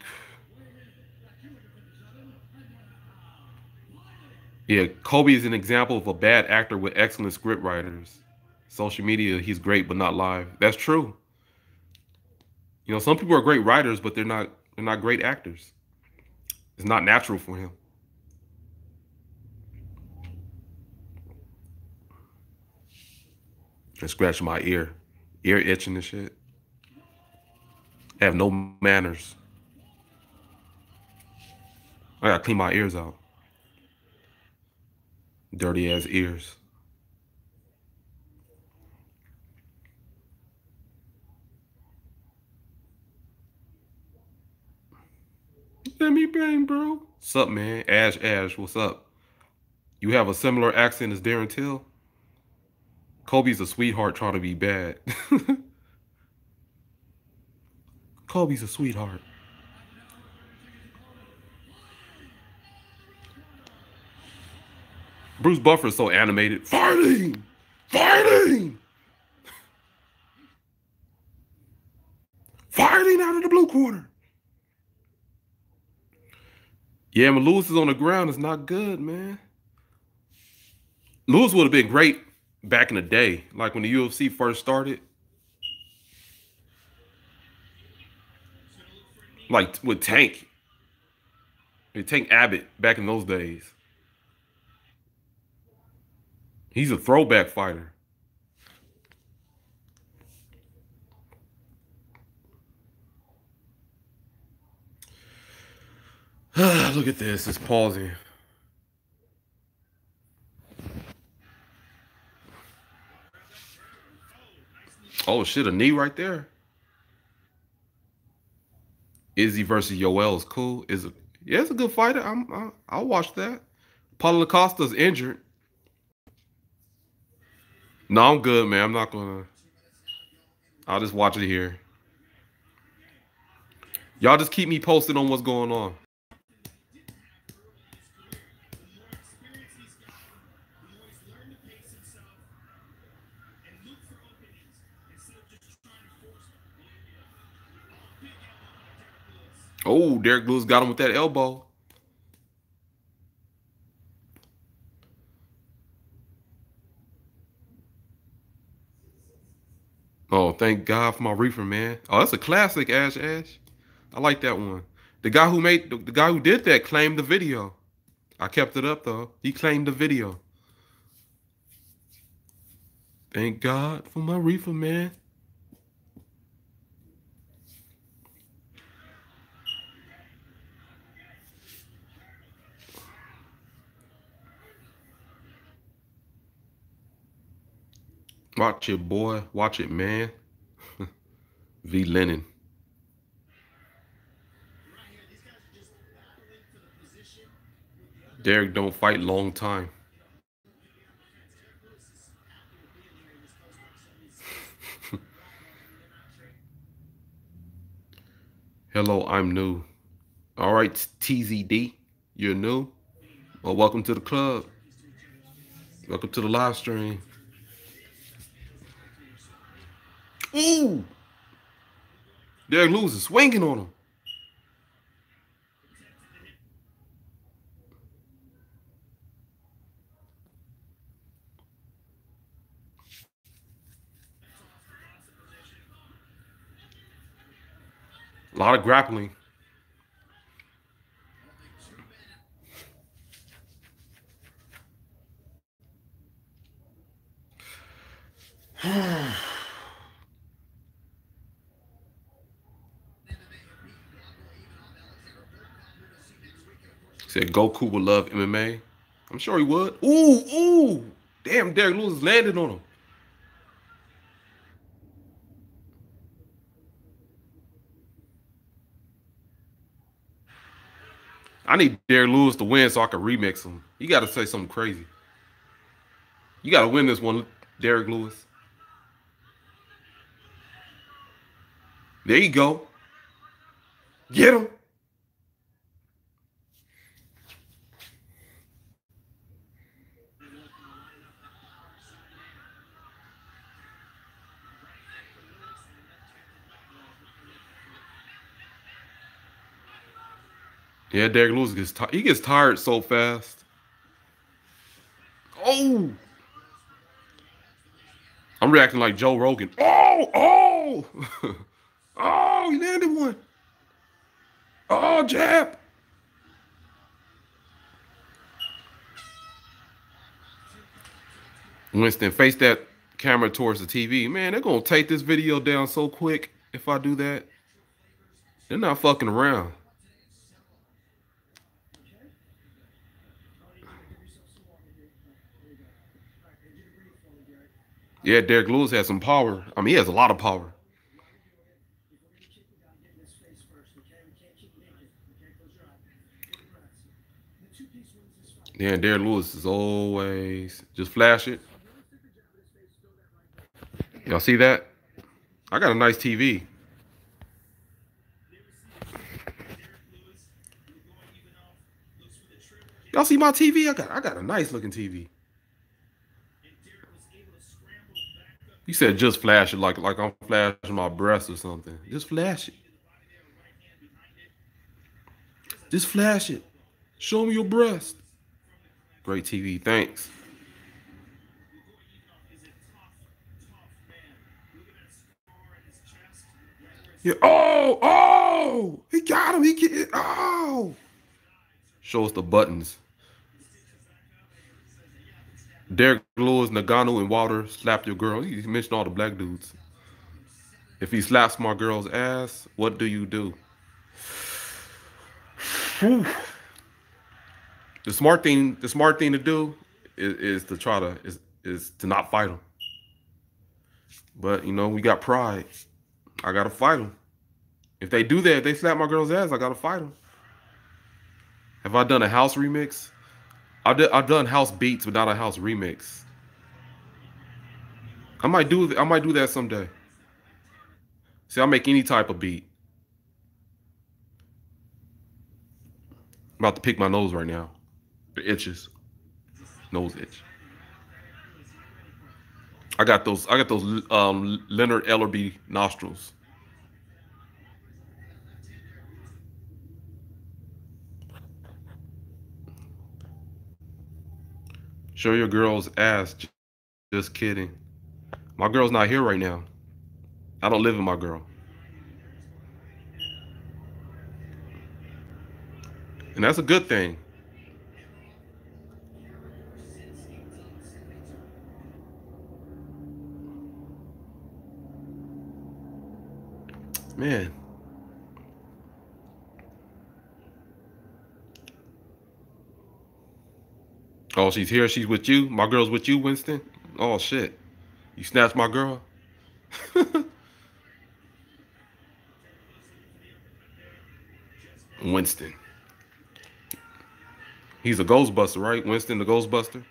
Yeah, Colby is an example of a bad actor with excellent script writers. Social media, he's great, but not live. That's true. You know, some people are great writers, but they're not they're not great actors. It's not natural for him. And scratch my ear. Ear itching and shit. I have no manners. I gotta clean my ears out. Dirty ass ears. Let me bang, bro. What's up, man? Ash, Ash, what's up? You have a similar accent as Darren Till? Colby's a sweetheart trying to be bad. Colby's a sweetheart. Bruce Buffer's so animated. Fighting! Fighting! Fighting out of the blue corner. Yeah, but Lewis is on the ground. It's not good, man. Lewis would have been great back in the day, like when the UFC first started. Like with Tank. With Tank Abbott back in those days. He's a throwback fighter. Look at this. It's pausing. Oh shit, a knee right there. Izzy versus Yoel is cool. Is a yeah, it's a good fighter. I'm I, I'll watch that. Paulo Costa's injured. No, I'm good, man. I'm not gonna. I'll just watch it here. Y'all just keep me posted on what's going on. Oh, Derrick Lewis got him with that elbow. Oh, thank God for my reefer, man. Oh, that's a classic, Ash Ash. I like that one. The guy who made the, the guy who did that claimed the video. I kept it up though. He claimed the video. Thank God for my reefer, man. Watch it, boy. Watch it, man. v. Lennon. Derrick don't fight long time. Hello, I'm new. All right, TZD, you're new. Well, welcome to the club. Welcome to the live stream. Ooh. Derrick Lewis is swinging on him. A lot of grappling. Said Goku would love MMA. I'm sure he would. Ooh, ooh. Damn, Derrick Lewis landed on him. I need Derrick Lewis to win so I can remix him. You got to say something crazy. You got to win this one, Derrick Lewis. There you go. Get him. Yeah, Derrick Lewis gets tired. He gets tired so fast. Oh. I'm reacting like Joe Rogan. Oh, oh. oh, he landed one. Oh, jab. Winston, face that camera towards the TV. Man, they're going to take this video down so quick if I do that. They're not fucking around. Yeah, Derrick Lewis has some power. I mean, he has a lot of power. Yeah, Derrick Lewis is always just flash it. Y'all see that? I got a nice TV. Y'all see my TV? I got I got a nice looking TV. You said just flash it like like I'm flashing my breast or something. Just flash it. Just flash it. Show me your breast. Great TV. Thanks. Yeah. Oh, oh, he got him. He get oh. Show us the buttons. Derrick Lewis, Ngannou, and Wilder slapped your girl. He mentioned all the black dudes. If he slaps my girl's ass, what do you do? the smart thing, the smart thing to do is, is to try to is is to not fight him. But you know, we got pride. I gotta fight them. If they do that, if they slap my girl's ass, I gotta fight them. Have I done a house remix? I've, I've done house beats, not a house remix. I might do I might do that someday. See, I'll make any type of beat. I'm about to pick my nose right now. It itches. Nose itch. I got those. I got those um, Leonard Ellerbe nostrils. Show your girl's ass. Just kidding. My girl's not here right now. I don't live with my girl. And that's a good thing. Man. Oh, she's here. She's with you. My girl's with you, Winston. Oh shit. You snatched my girl. Winston. He's a Ghostbuster, right? Winston the Ghostbuster.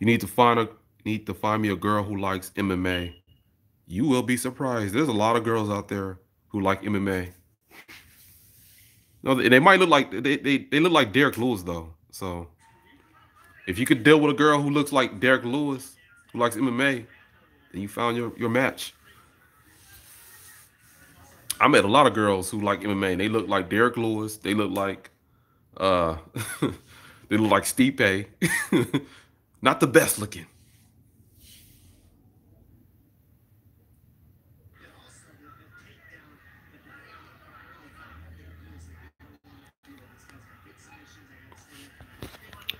You need to find a need to find me a girl who likes MMA. You will be surprised. There's a lot of girls out there who like MMA. No, they might look like they, they, they look like Derrick Lewis though. So if you could deal with a girl who looks like Derrick Lewis, who likes MMA, then you found your, your match. I met a lot of girls who like MMA and they look like Derrick Lewis. They look like uh they look like Stipe. Not the best looking.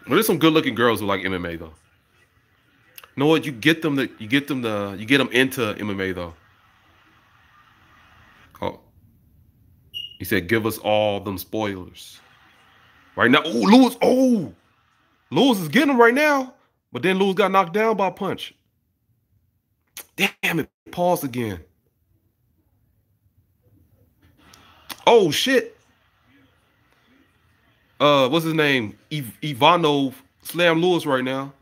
Well, there's some good looking girls who like MMA though. You know what? You get them to you get them to you get them into MMA though. Oh, he said, "Give us all them spoilers." Right now, oh Lewis, oh Lewis is getting him right now, but then Lewis got knocked down by a punch. Damn it! Pause again. Oh shit! Uh, what's his name? Iv- Ivanov slam Lewis right now.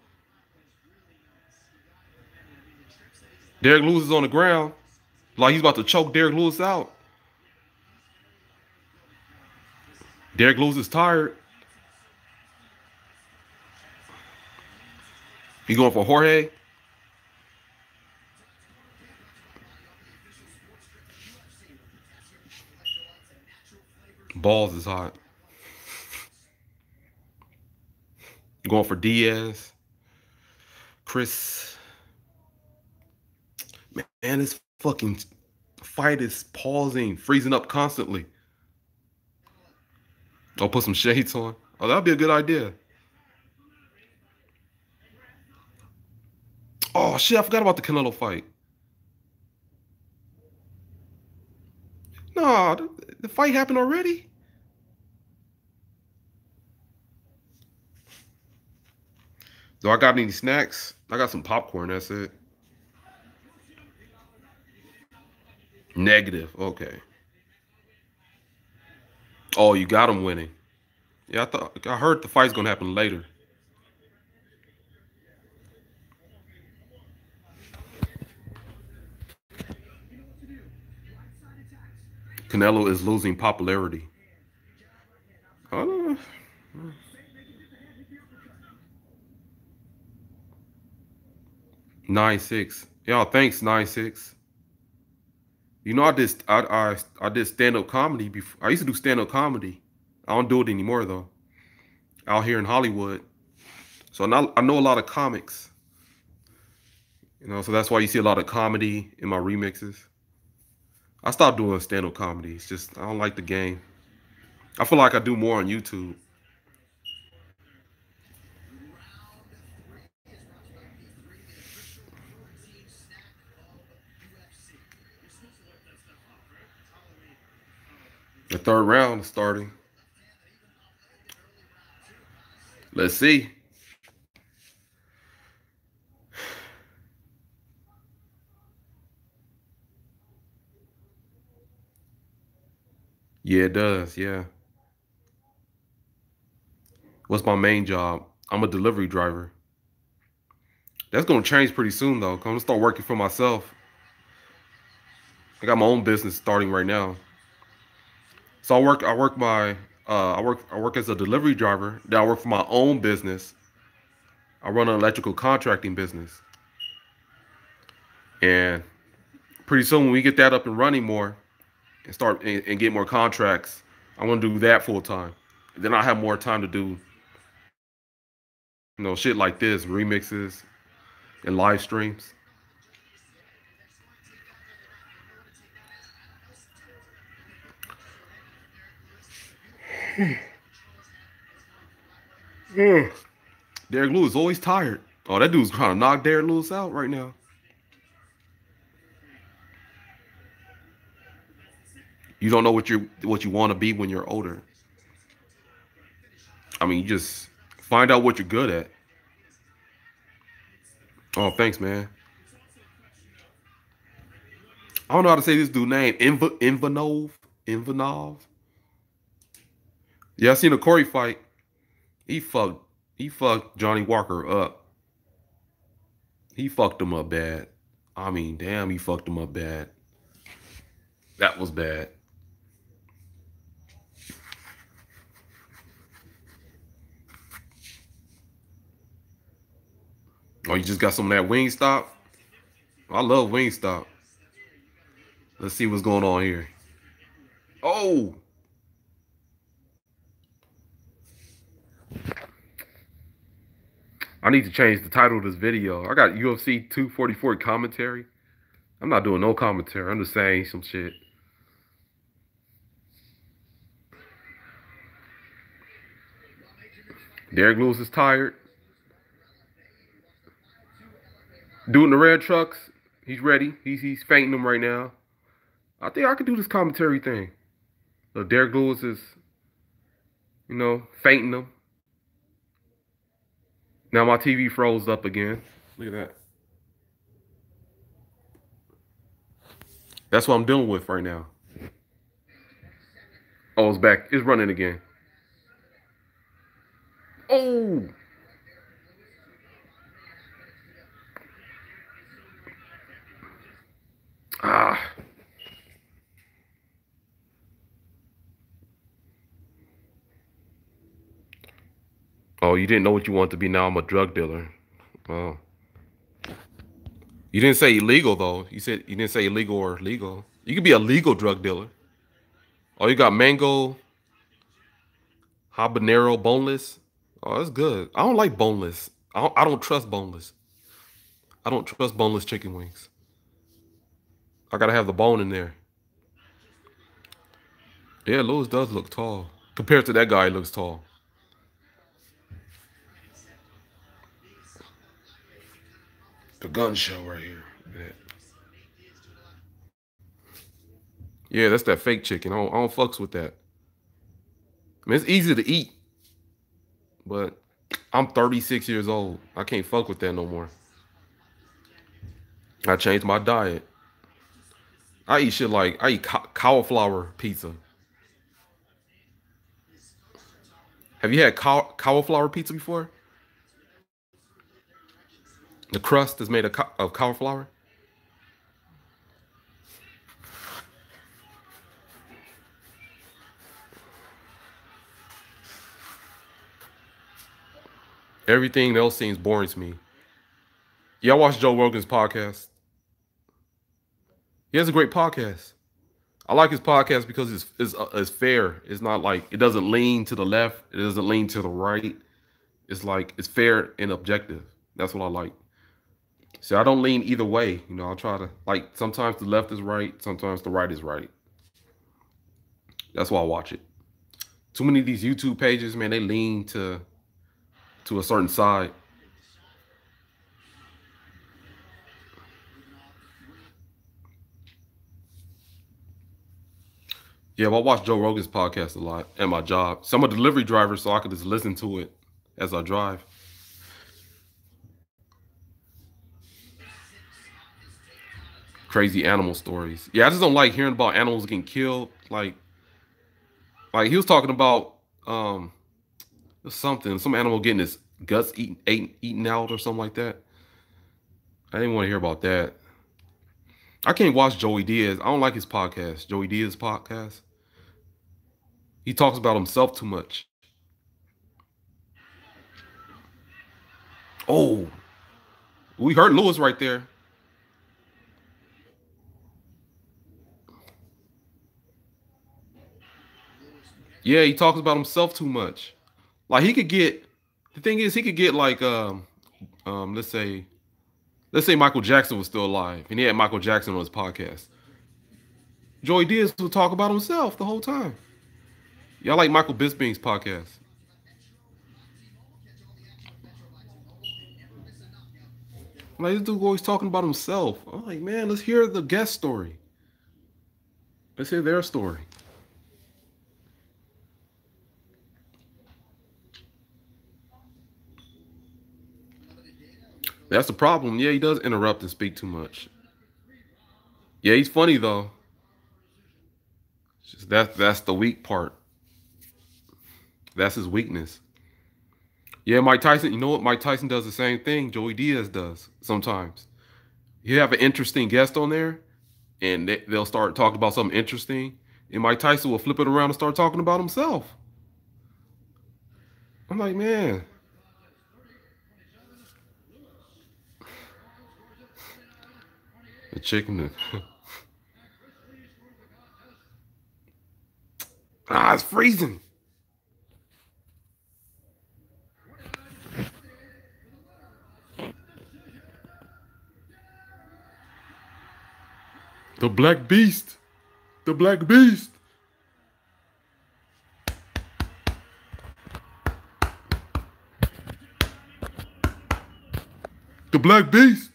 Derrick Lewis is on the ground. Like he's about to choke Derrick Lewis out. Derrick Lewis is tired. He going for Jorge. Balls is hot. Going for Diaz. Chris. Man, this fucking fight is pausing, freezing up constantly. I'll put some shades on. Oh, that'd be a good idea. Oh shit, I forgot about the Canelo fight. No, the, the fight happened already. Do I got any snacks? I got some popcorn, that's it. Negative. Okay. Oh, you got him winning. Yeah, I thought I heard the fight's gonna happen later. Canelo is losing popularity. Uh, nine six. Y'all, thanks nine six. You know, I did I I, I did stand up comedy before. I used to do stand up comedy. I don't do it anymore though. Out here in Hollywood, so now I know a lot of comics. You know, so that's why you see a lot of comedy in my remixes. I stopped doing stand up comedy. It's just I don't like the game. I feel like I do more on YouTube. The third round is starting. Let's see. Yeah, it does. Yeah. What's my main job? I'm a delivery driver. That's gonna change pretty soon though. I'm gonna start working for myself. I got my own business starting right now. So I work I work my uh, I work I work as a delivery driver. Then I work for my own business. I run an electrical contracting business. And pretty soon when we get that up and running more and start and, and get more contracts, I'm gonna do that full time. Then I have more time to do you know shit like this, remixes and live streams. Mm. Derrick Lewis always tired. Oh, that dude's trying to knock Derrick Lewis out right now. You don't know what you what you want to be when you're older. I mean, you just find out what you're good at. Oh, thanks, man. I don't know how to say this dude name. Inv Invanov. Invanov. Yeah, I seen a Corey fight. He fucked he fucked Johnny Walker up. He fucked him up bad. I mean, damn, he fucked him up bad. That was bad. Oh, you just got some of that Wingstop? I love Wingstop. Let's see what's going on here. Oh! I need to change the title of this video. I got UFC 244 commentary. I'm not doing no commentary. I'm just saying some shit. Derrick Lewis is tired. Doing the red trucks. He's ready. He's he's feinting them right now. I think I could do this commentary thing. So Derrick Lewis is, you know, feinting them. Now my TV froze up again. Look at that. That's what I'm dealing with right now. Oh, it's back. It's running again. Oh! Ah. Oh, you didn't know what you want to be. Now I'm a drug dealer. Oh. You didn't say illegal though. You said you didn't say illegal or legal. You could be a legal drug dealer. Oh, you got mango, habanero, boneless. Oh, that's good. I don't like boneless. I don't, I don't trust boneless. I don't trust boneless chicken wings. I gotta have the bone in there. Yeah, Lewis does look tall. Compared to that guy, he looks tall. The gun show right here. Yeah, that's that fake chicken. I don't, I don't fucks with that. I mean, it's easy to eat, but I'm 36 years old. I can't fuck with that no more. I changed my diet. I eat shit like I eat cauliflower pizza. Have you had cauliflower pizza before? The crust is made of, cauliflower. Everything else seems boring to me. Y'all watch Joe Rogan's podcast? He has a great podcast. I like his podcast because it's, it's, uh, it's fair. It's not like it doesn't lean to the left. It doesn't lean to the right. It's like it's fair and objective. That's what I like. So I don't lean either way. You know, I'll try to like sometimes the left is right, sometimes the right is right. That's why I watch it. Too many of these YouTube pages, man, they lean to to a certain side. Yeah, well, I watch Joe Rogan's podcast a lot at my job. So I'm a delivery driver, so I can just listen to it as I drive. Crazy animal stories. Yeah, I just don't like hearing about animals getting killed. Like, like he was talking about um something, some animal getting his guts eaten, eaten, eaten out or something like that. I didn't want to hear about that. I can't watch Joey Diaz. I don't like his podcast, Joey Diaz podcast. He talks about himself too much. Oh, we heard Lewis right there. Yeah, he talks about himself too much. Like he could get the thing is he could get like um um let's say let's say Michael Jackson was still alive and he had Michael Jackson on his podcast. Joey Diaz would talk about himself the whole time. Y'all like Michael Bisping's podcast. Like this dude always talking about himself. I'm like, man, let's hear the guest story. Let's hear their story. That's the problem. Yeah, he does interrupt and speak too much. Yeah, he's funny though. Just that that's the weak part. That's his weakness. Yeah, Mike Tyson, you know what? Mike Tyson does the same thing Joey Diaz does sometimes. You have an interesting guest on there, and they, will start talking about something interesting, and Mike Tyson will flip it around and start talking about himself. I'm like, man, The chicken. ah, it's freezing. The Black Beast. The Black Beast. The Black Beast.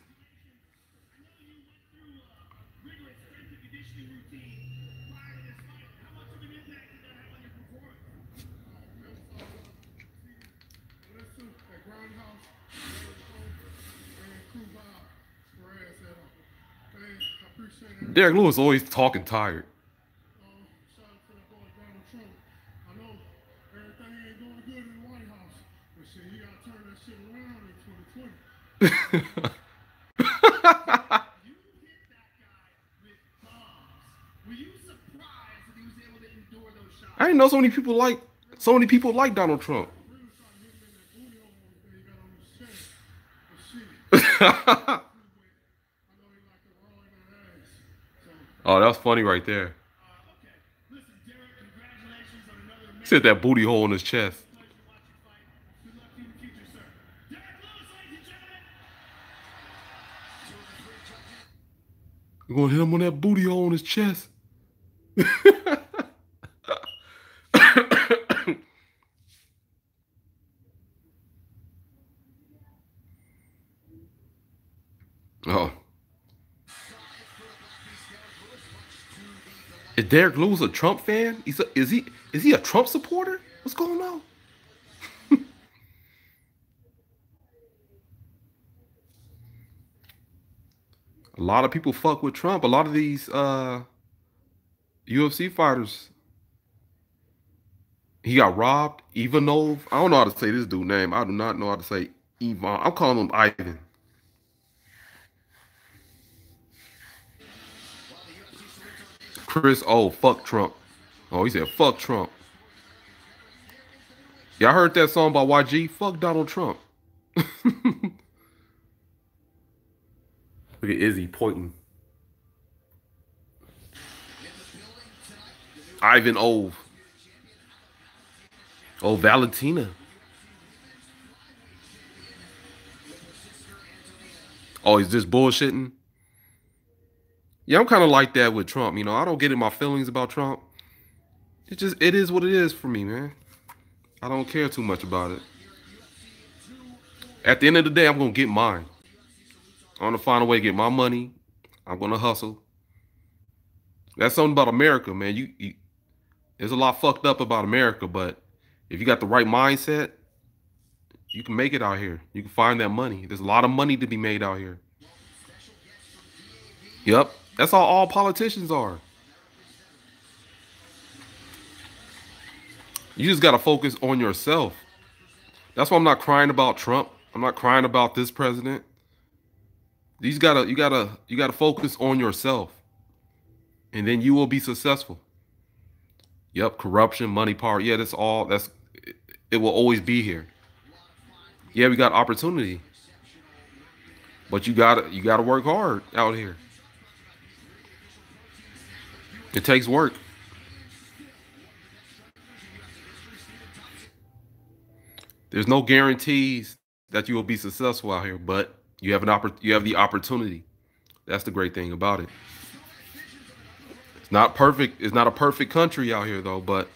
Derrick Lewis always talking tired. I didn't know so many people like so many people like Donald Trump. Oh, that was funny right there. He that booty hole in his chest. You're gonna hit him on that booty hole in his chest. Is Derrick Lewis a Trump fan? He's a, is he is he a Trump supporter? What's going on? a lot of people fuck with Trump. A lot of these uh, UFC fighters. He got robbed. Ivanov. I don't know how to say this dude name. I do not know how to say Ivan. I'm calling him Ivan. Chris, oh, fuck Trump. Oh, he said, fuck Trump. Y'all heard that song by YG? Fuck Donald Trump. Look at Izzy pointing. Ivan Ove. Oh, Valentina. Oh, he's just bullshitting? Yeah, I'm kind of like that with Trump. You know, I don't get in my feelings about Trump. It just it is what it is for me, man. I don't care too much about it. At the end of the day, I'm gonna get mine. I'm gonna find a way to get my money. I'm gonna hustle. That's something about America, man. You, you there's a lot fucked up about America, but if you got the right mindset, you can make it out here. You can find that money. There's a lot of money to be made out here. Yep. That's all all politicians are. You just got to focus on yourself. That's why I'm not crying about Trump. I'm not crying about this president. These gotta you gotta you gotta focus on yourself. And then you will be successful. Yep, corruption, money, power. Yeah, that's all that's it will always be here. Yeah, we got opportunity. But you gotta you gotta work hard out here. It takes work. There's no guarantees that you will be successful out here, but you have an oppor- you have the opportunity. That's the great thing about it. It's not perfect. It's not a perfect country out here though, but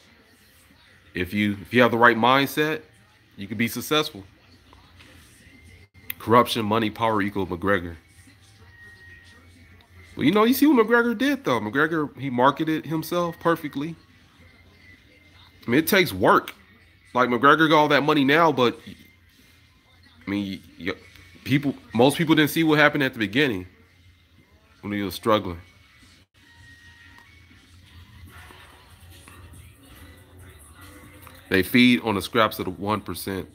if you if you have the right mindset, you can be successful. Corruption, money, power equal McGregor. Well, you know, you see what McGregor did though. McGregor he marketed himself perfectly. I mean, it takes work. Like McGregor got all that money now, but I mean, you, people, most people didn't see what happened at the beginning when he was struggling. They feed on the scraps of the one percent.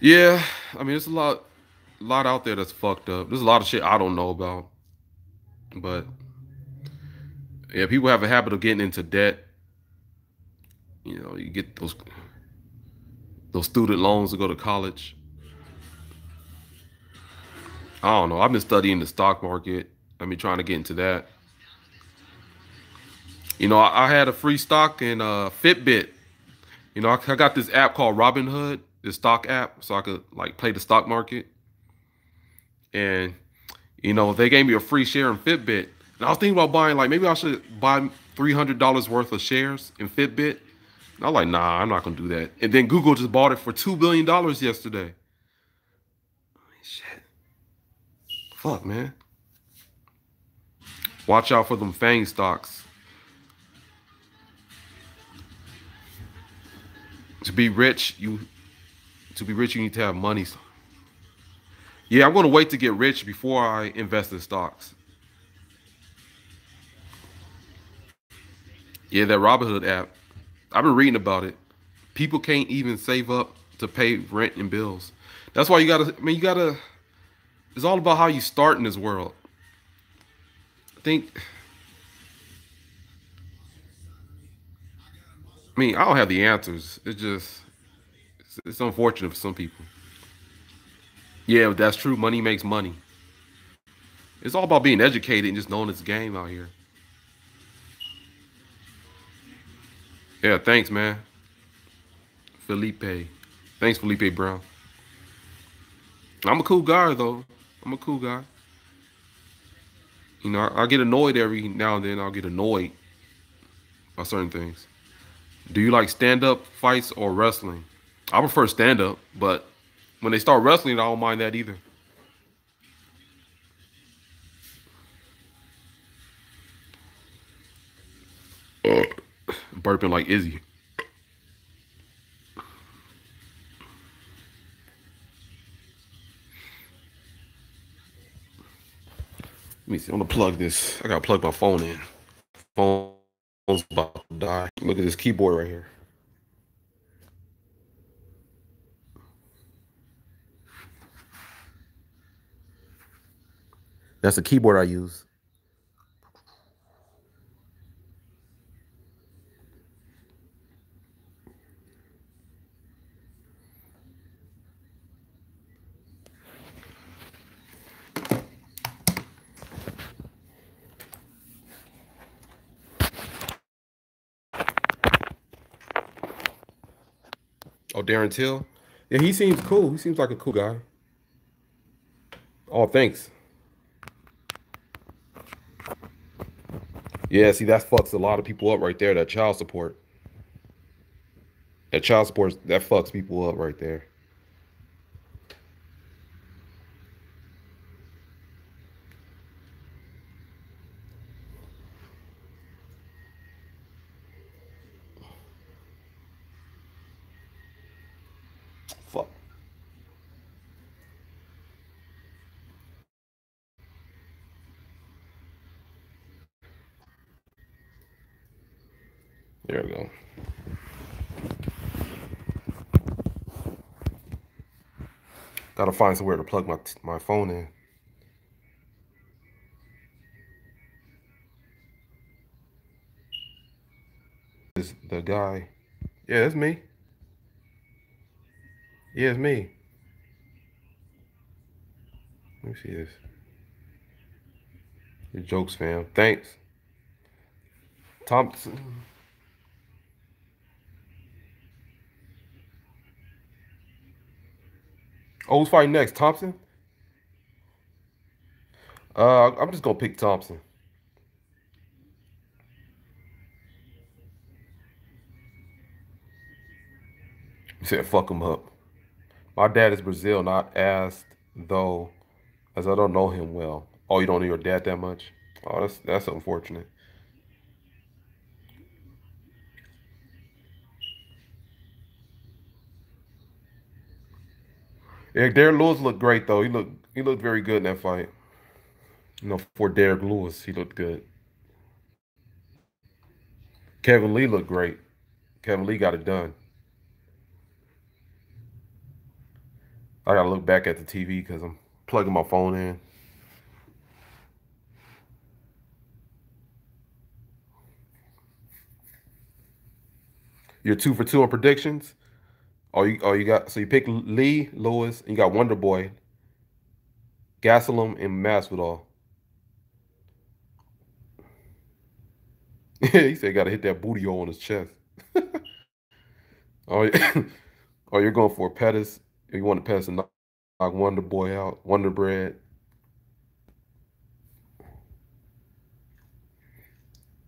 Yeah, I mean, there's a lot, a lot out there that's fucked up. There's a lot of shit I don't know about. But yeah, people have a habit of getting into debt. You know, you get those those student loans to go to college. I don't know. I've been studying the stock market. I've been trying to get into that. You know, I, I had a free stock in uh, Fitbit. You know, I, I got this app called Robinhood, this stock app, so I could like play the stock market. And you know, they gave me a free share in Fitbit. And I was thinking about buying, like, maybe I should buy $300 worth of shares in Fitbit. And I'm like, nah, I'm not going to do that. And then Google just bought it for $2 billion yesterday. Shit. Fuck, man. Watch out for them FANG stocks. To be rich, you to be rich, you need to have money. Yeah, I'm going to wait to get rich before I invest in stocks. Yeah, that Robinhood app. I've been reading about it. People can't even save up to pay rent and bills. That's why you gotta. I mean, you gotta. It's all about how you start in this world. I think. I mean, I don't have the answers. It's just. It's, it's unfortunate for some people. Yeah, that's true. Money makes money. It's all about being educated and just knowing this game out here. Yeah, thanks, man. Felipe. Thanks, Felipe Brown. I'm a cool guy, though. I'm a cool guy. You know, I, I get annoyed every now and then. I'll get annoyed by certain things. Do you like stand-up fights or wrestling? I prefer stand-up, but when they start wrestling, I don't mind that either. Uh, burping like Izzy. Let me see. I'm gonna plug this. I gotta plug my phone in. Phone's about to die. Look at this keyboard right here. That's the keyboard I use. Oh, Darren Till? Yeah, he seems cool. He seems like a cool guy. Oh, thanks. Yeah, see, that fucks a lot of people up right there, that child support. That child support, that fucks people up right there we go. Gotta find somewhere to plug my my phone in. Is the guy? Yeah, that's me. Yeah, it's me. Let me see this. Your jokes, fam. Thanks. Thompson. Oh, who's fighting next? Thompson? Uh, I'm just gonna pick Thompson. He said, "Fuck him up." My dad is Brazil, not asked though, as I don't know him well. Oh, you don't know your dad that much? Oh, that's that's unfortunate. Yeah, Derrick Lewis looked great though. He looked he looked very good in that fight. You know, for Derrick Lewis, he looked good. Kevin Lee looked great. Kevin Lee got it done. I gotta look back at the TV because I'm plugging my phone in. You're two for two on predictions. Oh, you oh you got so you pick Lee, Lewis, and you got Wonder Boy, Gastelum, and Masvidal. he said got to hit that booty hole on his chest. oh, oh, you're going for Pettis. You want to pass and knock Wonder Boy out, Wonder Bread.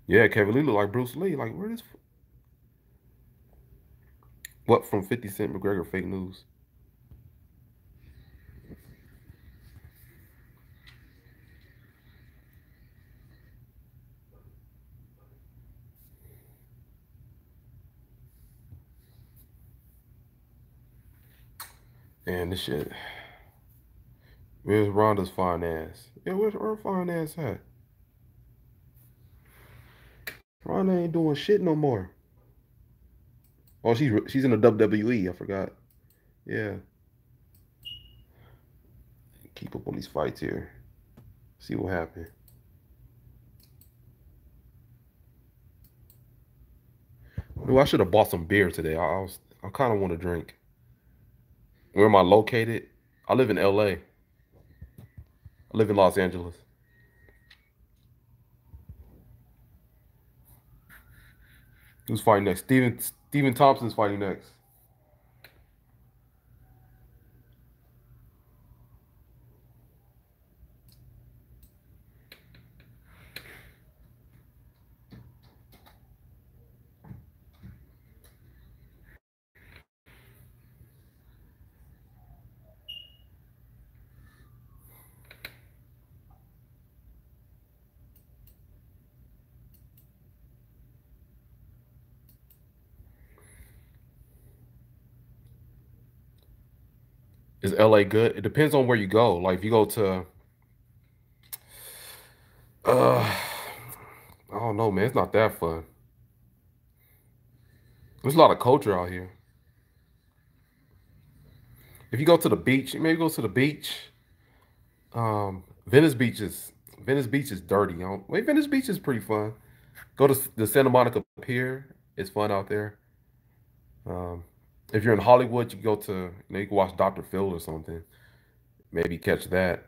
Yeah, Kevin Lee look like Bruce Lee. Like, where is what from 50 Cent McGregor fake news? And this shit. Where's Ronda's fine ass? Yeah, where's her fine ass at? Ronda ain't doing shit no more. Oh, she's she's in the WWE. I forgot. Yeah. Keep up on these fights here. See what happened. Well, I should have bought some beer today. I, I was I kind of want to drink. Where am I located? I live in LA. I live in Los Angeles. Who's fighting next? Steven Stephen Thompson's fighting next. Is LA good? It depends on where you go. Like if you go to uh I don't know, man. It's not that fun. There's a lot of culture out here. If you go to the beach, you maybe go to the beach. Um, Venice Beach is Venice Beach is dirty. You know? Wait, Venice Beach is pretty fun. Go to the Santa Monica Pier. It's fun out there. Um, if you're in Hollywood, you go to you, know, you can watch Dr. Phil or something. Maybe catch that.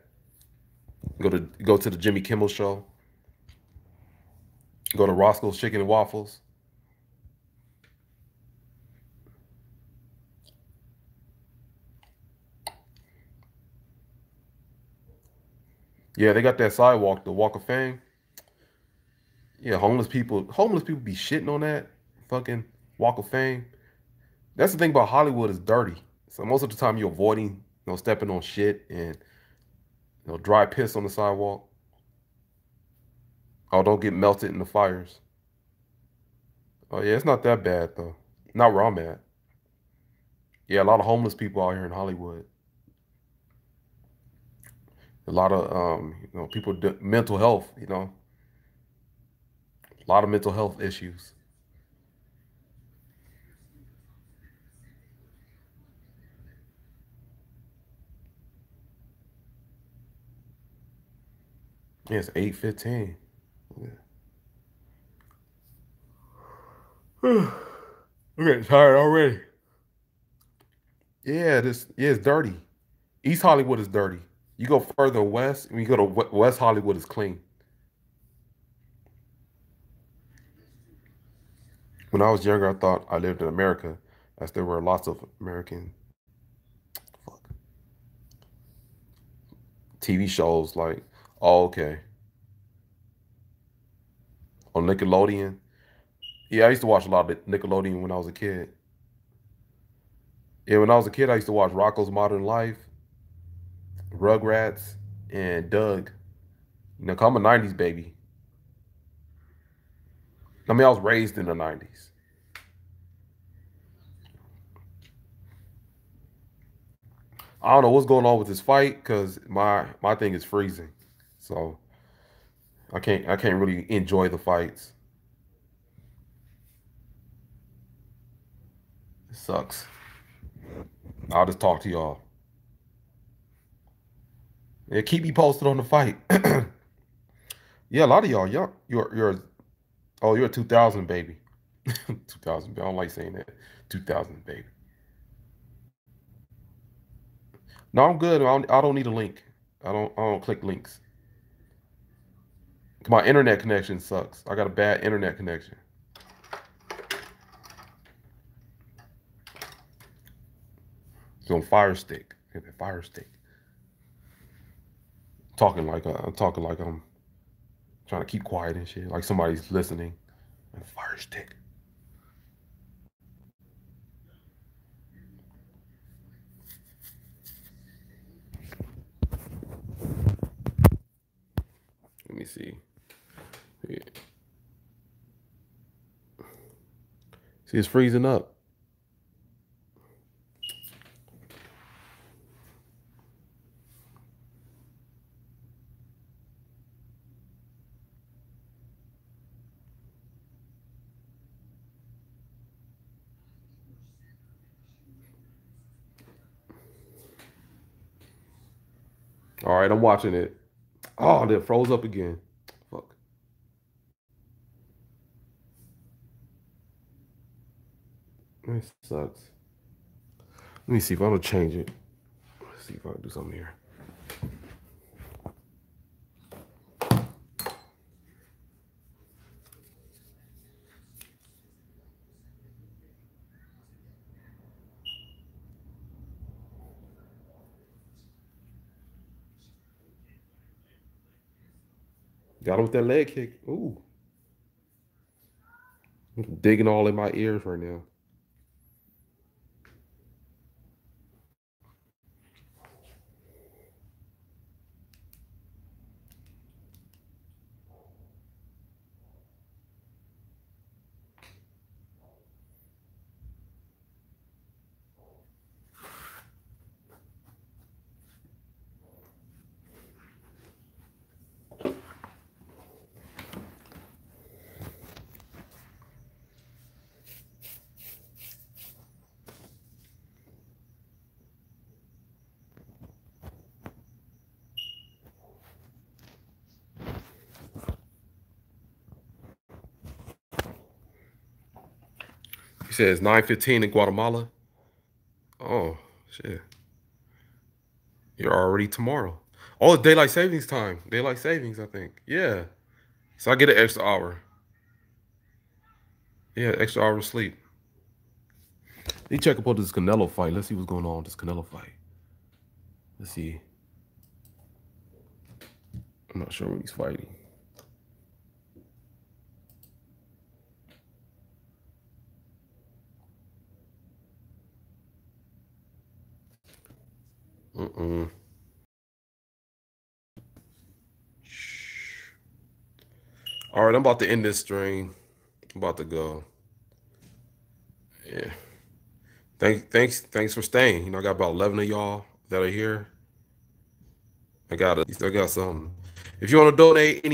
Go to go to the Jimmy Kimmel show. Go to Roscoe's Chicken and Waffles. Yeah, they got that sidewalk, the Walk of Fame. Yeah, homeless people, homeless people be shitting on that fucking Walk of Fame. That's the thing about Hollywood is dirty. So most of the time you're avoiding, you know, stepping on shit and you know, dry piss on the sidewalk. Oh, don't get melted in the fires. Oh yeah, it's not that bad though. Not where I'm at. Yeah, a lot of homeless people out here in Hollywood. A lot of um, you know, people mental health, you know. A lot of mental health issues. It's 8.15. Yeah. I'm getting tired already. Yeah, this yeah, it's dirty. East Hollywood is dirty. You go further west, and you go to West Hollywood, is clean. When I was younger, I thought I lived in America, as there were lots of American fuck, TV shows like, oh, okay, on Nickelodeon. Yeah, I used to watch a lot of Nickelodeon when I was a kid. Yeah, when I was a kid, I used to watch Rocko's Modern Life, Rugrats, and Doug. You know, I'm a 90s baby. I mean, I was raised in the 90s. I don't know what's going on with this fight because my my thing is freezing. So I can't I can't really enjoy the fights. It sucks. I'll just talk to y'all. Yeah, keep me posted on the fight. yeah, a lot of y'all, y'all, you're you're oh, you're a 2000 baby. 2000. I don't like saying that. 2000 baby. No, I'm good. I don't, I don't need a link. I don't I don't click links. My internet connection sucks. I got a bad internet connection. It's on Fire Stick. Fire Stick. Talking like uh, I'm talking like I'm trying to keep quiet and shit. Like somebody's listening. And Fire Stick. Let me see. Yeah. See, it's freezing up. All right, I'm watching it. Oh, it froze up again. It sucks. Let me see if I'm gonna change it. Let's see if I can do something here. Got him with that leg kick. Ooh. digging all in my ears right now. Says 9:15 in Guatemala. Oh shit. You're already tomorrow. Oh, it's daylight savings time. Daylight savings, I think. Yeah. So I get an extra hour. Yeah, extra hour of sleep. Let me check about this Canelo fight. Let's see what's going on with this Canelo fight. Let's see. I'm not sure when he's fighting. Mm-mm. All right, I'm about to end this stream. I'm about to go. Yeah. Thank, thanks, thanks for staying. You know, I got about 11 of y'all that are here. I got, a, I got some. If you want to donate any